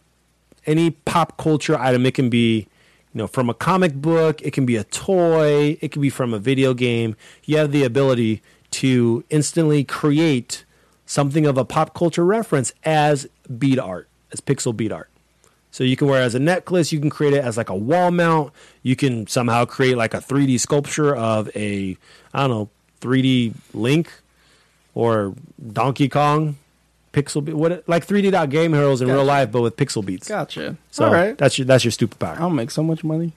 any pop culture item. It can be, you know, from a comic book, it can be a toy, it can be from a video game. You have the ability to instantly create something of a pop culture reference as bead art, as pixel bead art. So you can wear it as a necklace, you can create it as like a wall mount, you can somehow create like a 3D sculpture of a I don't know, 3D Link or Donkey Kong pixel be- what like 3D dot game heroes in real life but with pixel beats. Gotcha. So All right. that's your that's your superpower. I'll make so much money.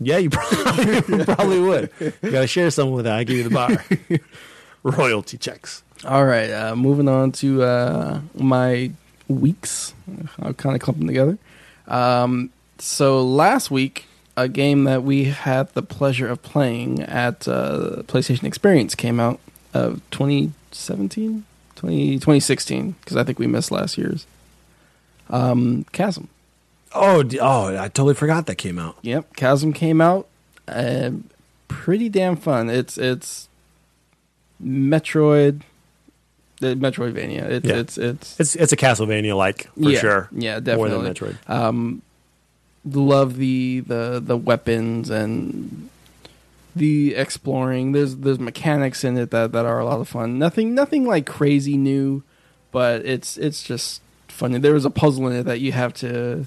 yeah, you probably, you probably would. You got to share some with that. I give you the bar. Royalty checks. All right. Uh, moving on to uh, my weeks. I'll kind of clump them together. Um, so last week, a game that we had the pleasure of playing at uh, PlayStation Experience came out of 2017, 20, 2016, because I think we missed last year's. Um, Chasm. Oh, d- oh, I totally forgot that came out. Yep, Chasm came out. Uh, pretty damn fun. It's it's Metroid, the Metroidvania. It's Yeah. it's it's It's it's a Castlevania like for yeah, sure. Yeah, definitely. More than Metroid. Um, love the the the weapons and the exploring. There's there's mechanics in it that that are a lot of fun. Nothing nothing like crazy new, but it's it's just funny. There was a puzzle in it that you have to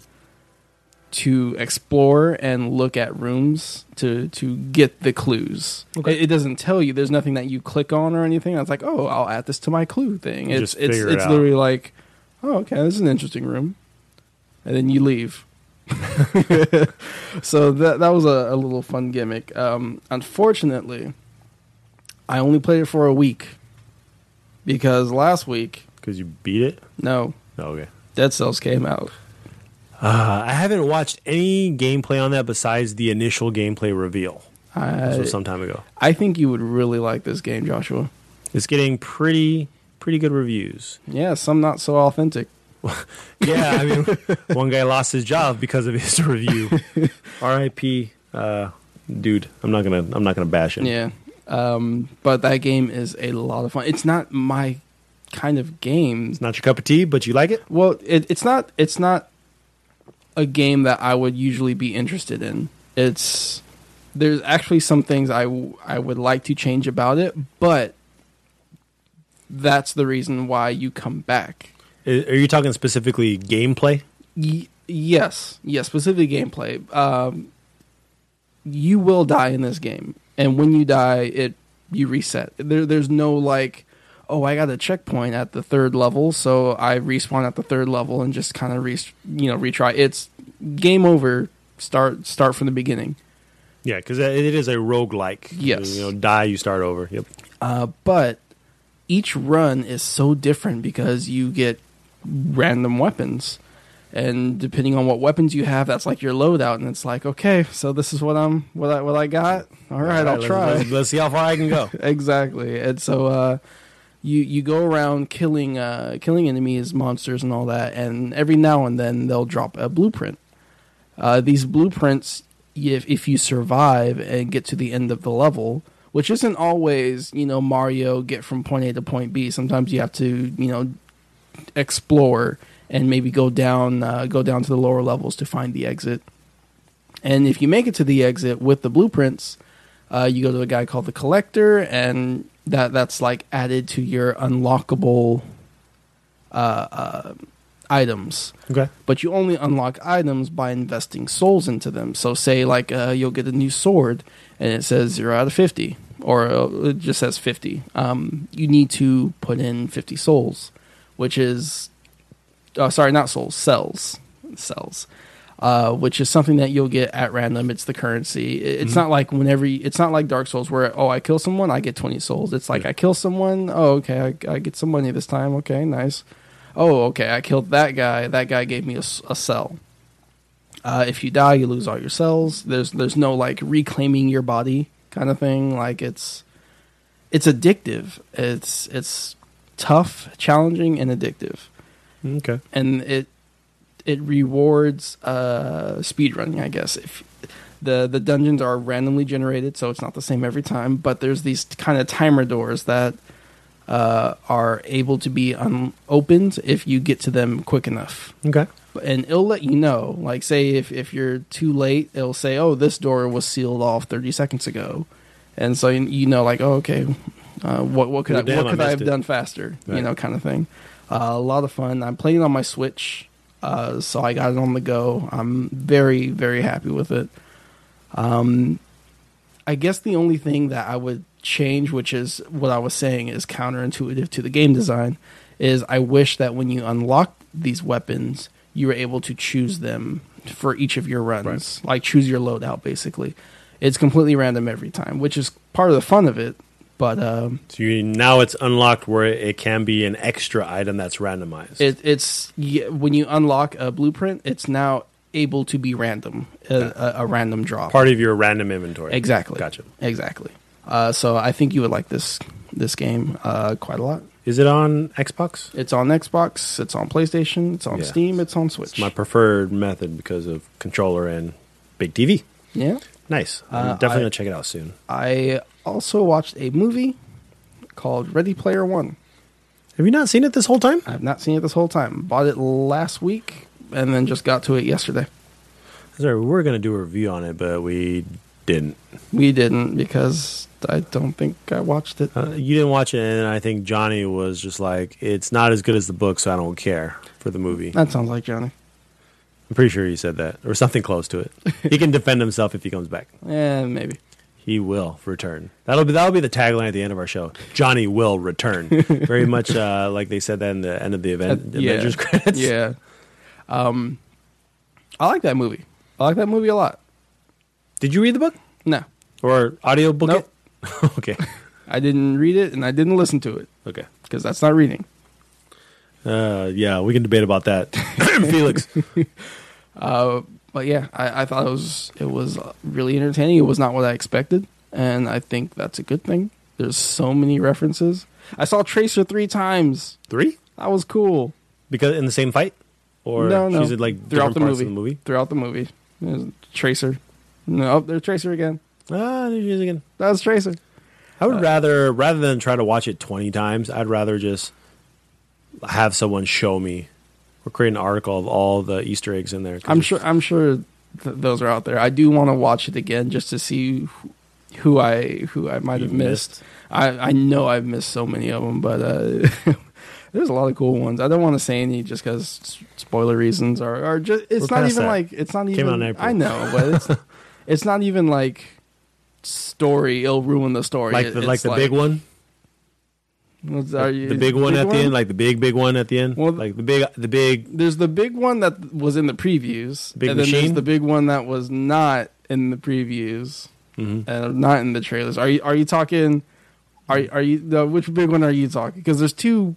to explore and look at rooms to to get the clues. Okay. It, it doesn't tell you. There's nothing that you click on or anything. It's like, oh, I'll add this to my clue thing. You It's it's it it's out. literally like, oh, okay, this is an interesting room, and then you leave. so that that was a, a little fun gimmick. Um, unfortunately, I only played it for a week because last week, Because you beat it. no, Oh, okay. Dead Cells came out. Uh, I haven't watched any gameplay on that besides the initial gameplay reveal. I was some time ago. I think you would really like this game, Joshua. It's getting pretty pretty good reviews. Yeah, some not so authentic. Yeah, I mean, one guy lost his job because of his review. R.I.P. Uh, dude, I'm not gonna I'm not gonna bash him. Yeah. Um, but that game is a lot of fun. It's not my kind of game. It's not your cup of tea, but you like it. Well, it, it's not. It's not a game that I would usually be interested in. It's there's actually some things I w- I would like to change about it, but that's the reason why you come back. Are you talking specifically gameplay? Y- yes, yes, specifically gameplay. Um, you will die in this game, and when you die, it you reset. There, there's no like, oh, I got a checkpoint at the third level, so I respawn at the third level and just kind of re- you know retry. It's game over. Start start from the beginning. Yeah, because it is a roguelike. Yes. You know, die, you start over. Yep. Uh, but each run is so different because you get random weapons. And depending on what weapons you have, that's like your loadout, and it's like, okay, so this is what I'm, what I, what I got. All right, I'll let's- try. Let's, let's see how far I can go. exactly. And so, uh, you you go around killing uh, killing enemies, monsters, and all that, and every now and then they'll drop a blueprint. Uh, these blueprints, if if you survive and get to the end of the level, which isn't always you know Mario get from point A to point B. Sometimes you have to you know explore and maybe go down uh, go down to the lower levels to find the exit. And if you make it to the exit with the blueprints, uh, you go to a guy called the collector, and that that's like added to your unlockable uh, uh, items. Okay. But you only unlock items by investing souls into them. So, say like uh, you'll get a new sword, and it says zero out of fifty, or uh, it just says fifty. Um, you need to put in fifty souls, which is, oh, sorry, not souls, cells, cells uh, which is something that you'll get at random. It's the currency. It- It's not like whenever you, it's not like Dark Souls where oh I kill someone I get twenty souls. It's like Yeah. I kill someone oh okay I, I get some money this time okay nice. Oh okay I killed that guy that guy gave me a cell. Uh, if you die you lose all your cells. There's there's no like reclaiming your body kind of thing. Like it's it's addictive. It's it's tough, challenging, and addictive Okay. and it it rewards uh speed running i guess if the the dungeons are randomly generated so it's not the same every time but there's these kind of timer doors that uh are able to be un- opened if you get to them quick enough Okay. and it'll let you know like say if if you're too late it'll say oh this door was sealed off 30 seconds ago and so you, you know like oh okay uh, what what could Oh, I, what could I missed have it. done faster? You know kind of thing. Uh, a lot of fun. I'm playing on my Switch uh, so I got it on the go. I'm very very happy with it. Um I guess the only thing that I would change which is what I was saying is counterintuitive to the game design is I wish that when you unlock these weapons, you were able to choose them for each of your runs, like choose your loadout. Basically, it's completely random every time, which is part of the fun of it. But um, So you, now it's unlocked where it can be an extra item that's randomized. it, it's when you unlock a blueprint, it's now able to be random, a, a, a random draw. Part of your random inventory. exactly. Gotcha. Exactly. Uh, so I think you would like this this game uh, quite a lot. Is it on Xbox? It's on Xbox. It's on PlayStation. It's on Yeah. Steam. It's on Switch. It's my preferred method because of controller and big TV. yeah. Nice. I'm Uh, definitely I- gonna check it out soon. I also watched a movie called Ready Player One. Have you not seen it this whole time? I've not seen it this whole time. Bought it last week and then just got to it yesterday. Sorry, we were gonna do a review on it, but we didn't. We didn't because I don't think I watched it. Uh, you didn't watch it, and I think Johnny was just like, "It's not as good as the book, so I don't care for the movie." That sounds like Johnny. I'm pretty sure he said that, or something close to it. he can defend himself if he comes back. Yeah, maybe. He will return. That'll be that'll be the tagline at the end of our show. Johnny will return. Very much uh, like they said that in the end of the event, Uh, yeah. Avengers credits. Yeah. Um, I like that movie. I like that movie a lot. Did you read the book No, or audio book Nope. it? okay. I didn't read it and I didn't listen to it Okay. because that's not reading. Uh, yeah, we can debate about that, Felix. Uh, but yeah, I, I thought it was it was really entertaining. It was not what I expected, and I think that's a good thing. There's so many references. I saw Tracer three times. Three That was cool. because in the same fight, or no, no, she's in like throughout the movie. the movie. Throughout the movie, There's Tracer. No, there's Tracer again. Ah, there she is again. That was Tracer. I would Uh, rather rather than try to watch it twenty times. I'd rather just have someone show me or create an article of all the Easter eggs in there. I'm sure. I'm sure th- those are out there. I do want to watch it again just to see who- I who I might have missed. I I know I've missed so many of them, but uh, there's a lot of cool ones. I don't want to say any just because spoiler reasons or or just it's We're not even that. like it's not even. out in April. I know, but it's it's not even like story. It'll ruin the story. like It- the like the big one, what's- are you- the big one at the end, like the big big one at the end, Well, like the big the big. there's the big one that was in the previews, Big and then there's the big one that was not in the previews Mhm. and not in the trailers. Are you are you talking? Are are you no, which big one are you talking? Because there's two.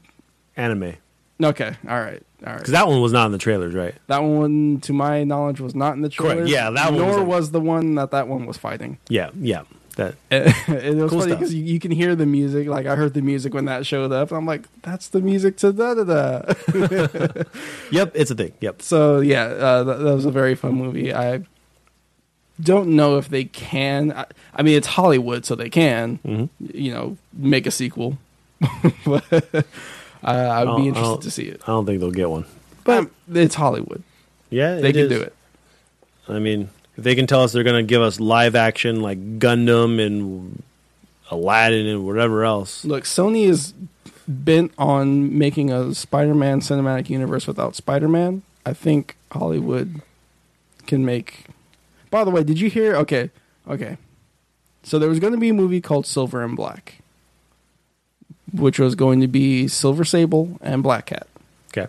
Anime. Okay, all right, all right. Because that one was not in the trailers, right? That one, to my knowledge, was not in the Correct, trailers. yeah, that one Nor was in- was the one that that one was fighting. Yeah, yeah. That it was Cool funny because you, you can hear the music. Like I heard the music when that showed up, and I'm like, "That's the music to da da da." Yep, it's a thing. Yep. so yeah, uh, that, that was a very fun movie. I don't know if they can. I, I mean, it's Hollywood, so they can. Mhm. You know, make a sequel. but uh, I would be interested to see it. I don't think they'll get one. But it's Hollywood; Yeah, they it can is. do it. I mean, if they can tell us they're going to give us live action like Gundam and Aladdin and whatever else. Look, Sony is bent on making a Spider-Man cinematic universe without Spider-Man. I think Hollywood can make. By the way, did you hear? Okay, okay. So there was going to be a movie called Silver and Black, which was going to be Silver Sable and Black Cat. Okay.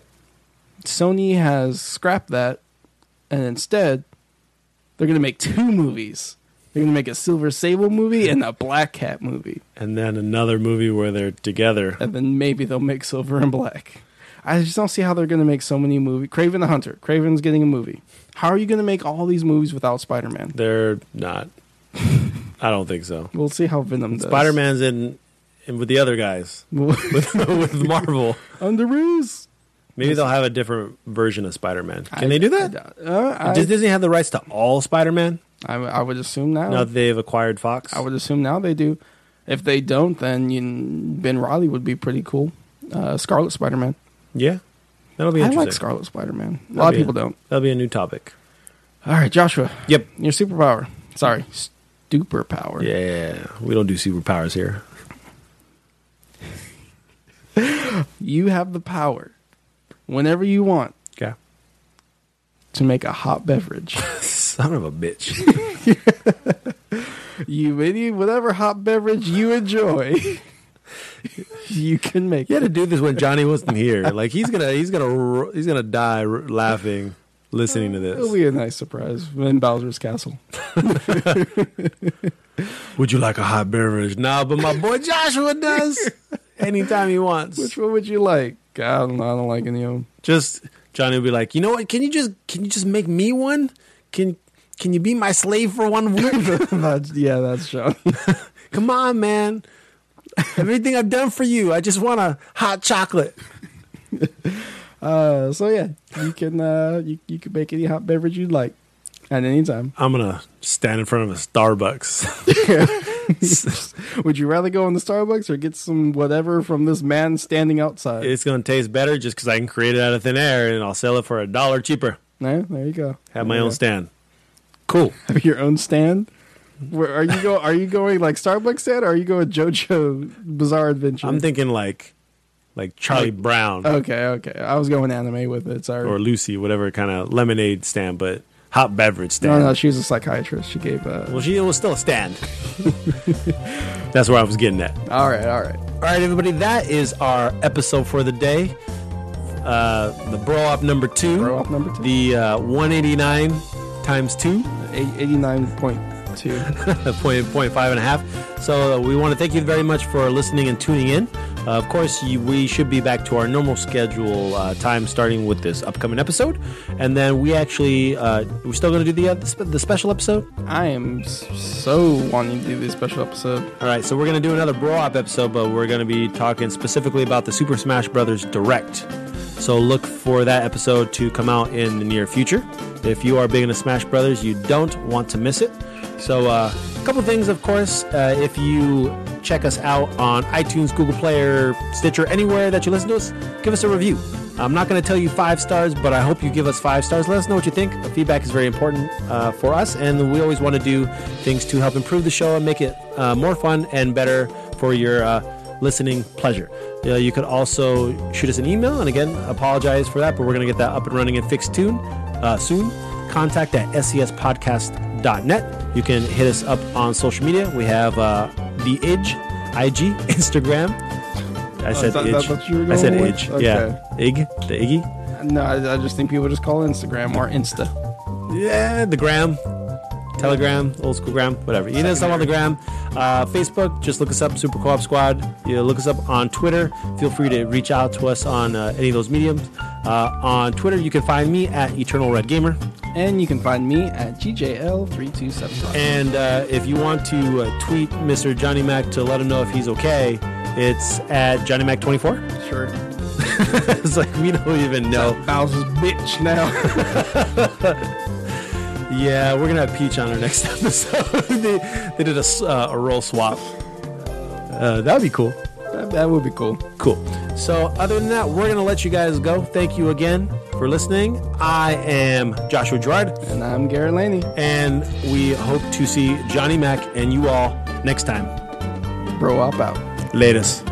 Sony has scrapped that, and instead, they're going to make two movies. They're going to make a Silver Sable movie and a Black Cat movie And then another movie where they're together. and then maybe they'll make Silver and Black. I just don't see how they're going to make so many movies. Kraven the Hunter. Kraven's getting a movie. How are you going to make all these movies without Spider Man? They're not. I don't think so. We'll see how Venom does. Spider Man's in, in with the other guys with, with Marvel. Underoos. Maybe they'll have a different version of Spider Man. Can they do that? Uh, I, Does Disney have the rights to all Spider Man I, I would assume now. now that they've acquired Fox? I would assume now they do. If they don't, then you, Ben Reilly would be pretty cool. Uh, Scarlet Spider Man. yeah, that'll be I like Scarlet Spider Man. A lot of people a- don't. That'll be a new topic. All right, Joshua. Yep. Your superpower. Sorry, stupor power. Yeah, we don't do superpowers here. You have the power, whenever you want, Okay. to make a hot beverage. Son of a bitch. you any whatever hot beverage you enjoy, you can make You had to do this when Johnny wasn't here. Like he's gonna, he's gonna, ro- he's gonna die r- laughing, listening to this. It'll this. be a nice surprise in Bowser's Castle. Would you like a hot beverage? Nah, but my boy Joshua does. Anytime he wants. Which one would you like? I don't. I don't like any of them. just Johnny would be like, you know what? Can you just, can you just make me one? Can, can you be my slave for one week? that's, yeah, that's Sean. Come on, man. Everything I've done for you, I just want a hot chocolate. Uh, so yeah, you can uh, you you can make any hot beverage you'd like at any time. I'm gonna stand in front of a Starbucks. Would you rather go in the Starbucks or get some whatever from this man standing outside? it's gonna taste better just because I can create it out of thin air, and I'll sell it for a dollar cheaper. Yeah, there you go. Have my own go. stand. Cool. Have your own stand. Where are you go? Are you going like Starbucks stand, or are you going JoJo Bizarre Adventure? I'm thinking like, like Charlie Like- Brown Okay, okay. I was going anime with it. Sorry. or Lucy, whatever kind of lemonade stand, but hot beverage stand. no, no, she was a psychiatrist. She gave. Uh, Well, she was still a stand. That's where I was getting at. all right, all right. All right, everybody, that is our episode for the day. Uh, the bro up number two. Bro Up number two. The uh, 189 times two. Eighty-nine point two. point, point five and a half. So uh, we want to thank you very much for listening and tuning in. Uh, of course, you, we should be back to our normal schedule uh, time starting with this upcoming episode, and then we actually uh, we're still going to do the, uh, the the special episode. I am so wanting to do this special episode. All right, so we're going to do another Bro Op episode, but we're going to be talking specifically about the Super Smash Brothers Direct. So look for that episode to come out in the near future. If you are big into Smash Brothers, you don't want to miss it. So uh, a couple things, of course, uh, if you check us out on iTunes, Google Player, Stitcher, anywhere that you listen to us, give us a review. I'm not going to tell you five stars, but I hope you give us five stars. Let us know what you think. Feedback is very important uh, for us, and we always want to do things to help improve the show and make it uh, more fun and better for your uh, listening pleasure. Uh, you could also shoot us an email, and again, apologize for that, but we're going to get that up and running and fixed tune uh, soon. Contact at scspodcast.net. You can hit us up on social media. We have uh, the IDG, IG, Instagram. I said were I said with? IDG. Yeah. IG, the Iggy. No, I, I just think people just call Instagram or Insta. Yeah, the gram. Telegram, old school gram, whatever. You know us on the gram. Uh, Facebook, just look us up, Super Co-op Squad. You look us up on Twitter. Feel free to reach out to us on uh, any of those mediums. Uh, on Twitter, you can find me at Eternal Red Gamer. And you can find me at GJL327. And uh, if you want to uh, tweet Mr. Johnny Mac to let him know if he's okay, it's at Johnny Mac 24. Sure. it's like we don't even know. Bowser's bitch now. Yeah, we're gonna have Peach on our next episode. they, they did a, s- uh, a role swap. Uh, that would be cool. that, that would be cool. Cool. So, other than that, we're gonna let you guys go. Thank you again for listening. I am Joshua Gerard, And I'm Garrett Laney. and we hope to see Johnny Mac and you all next time. Bro, up out. Latest.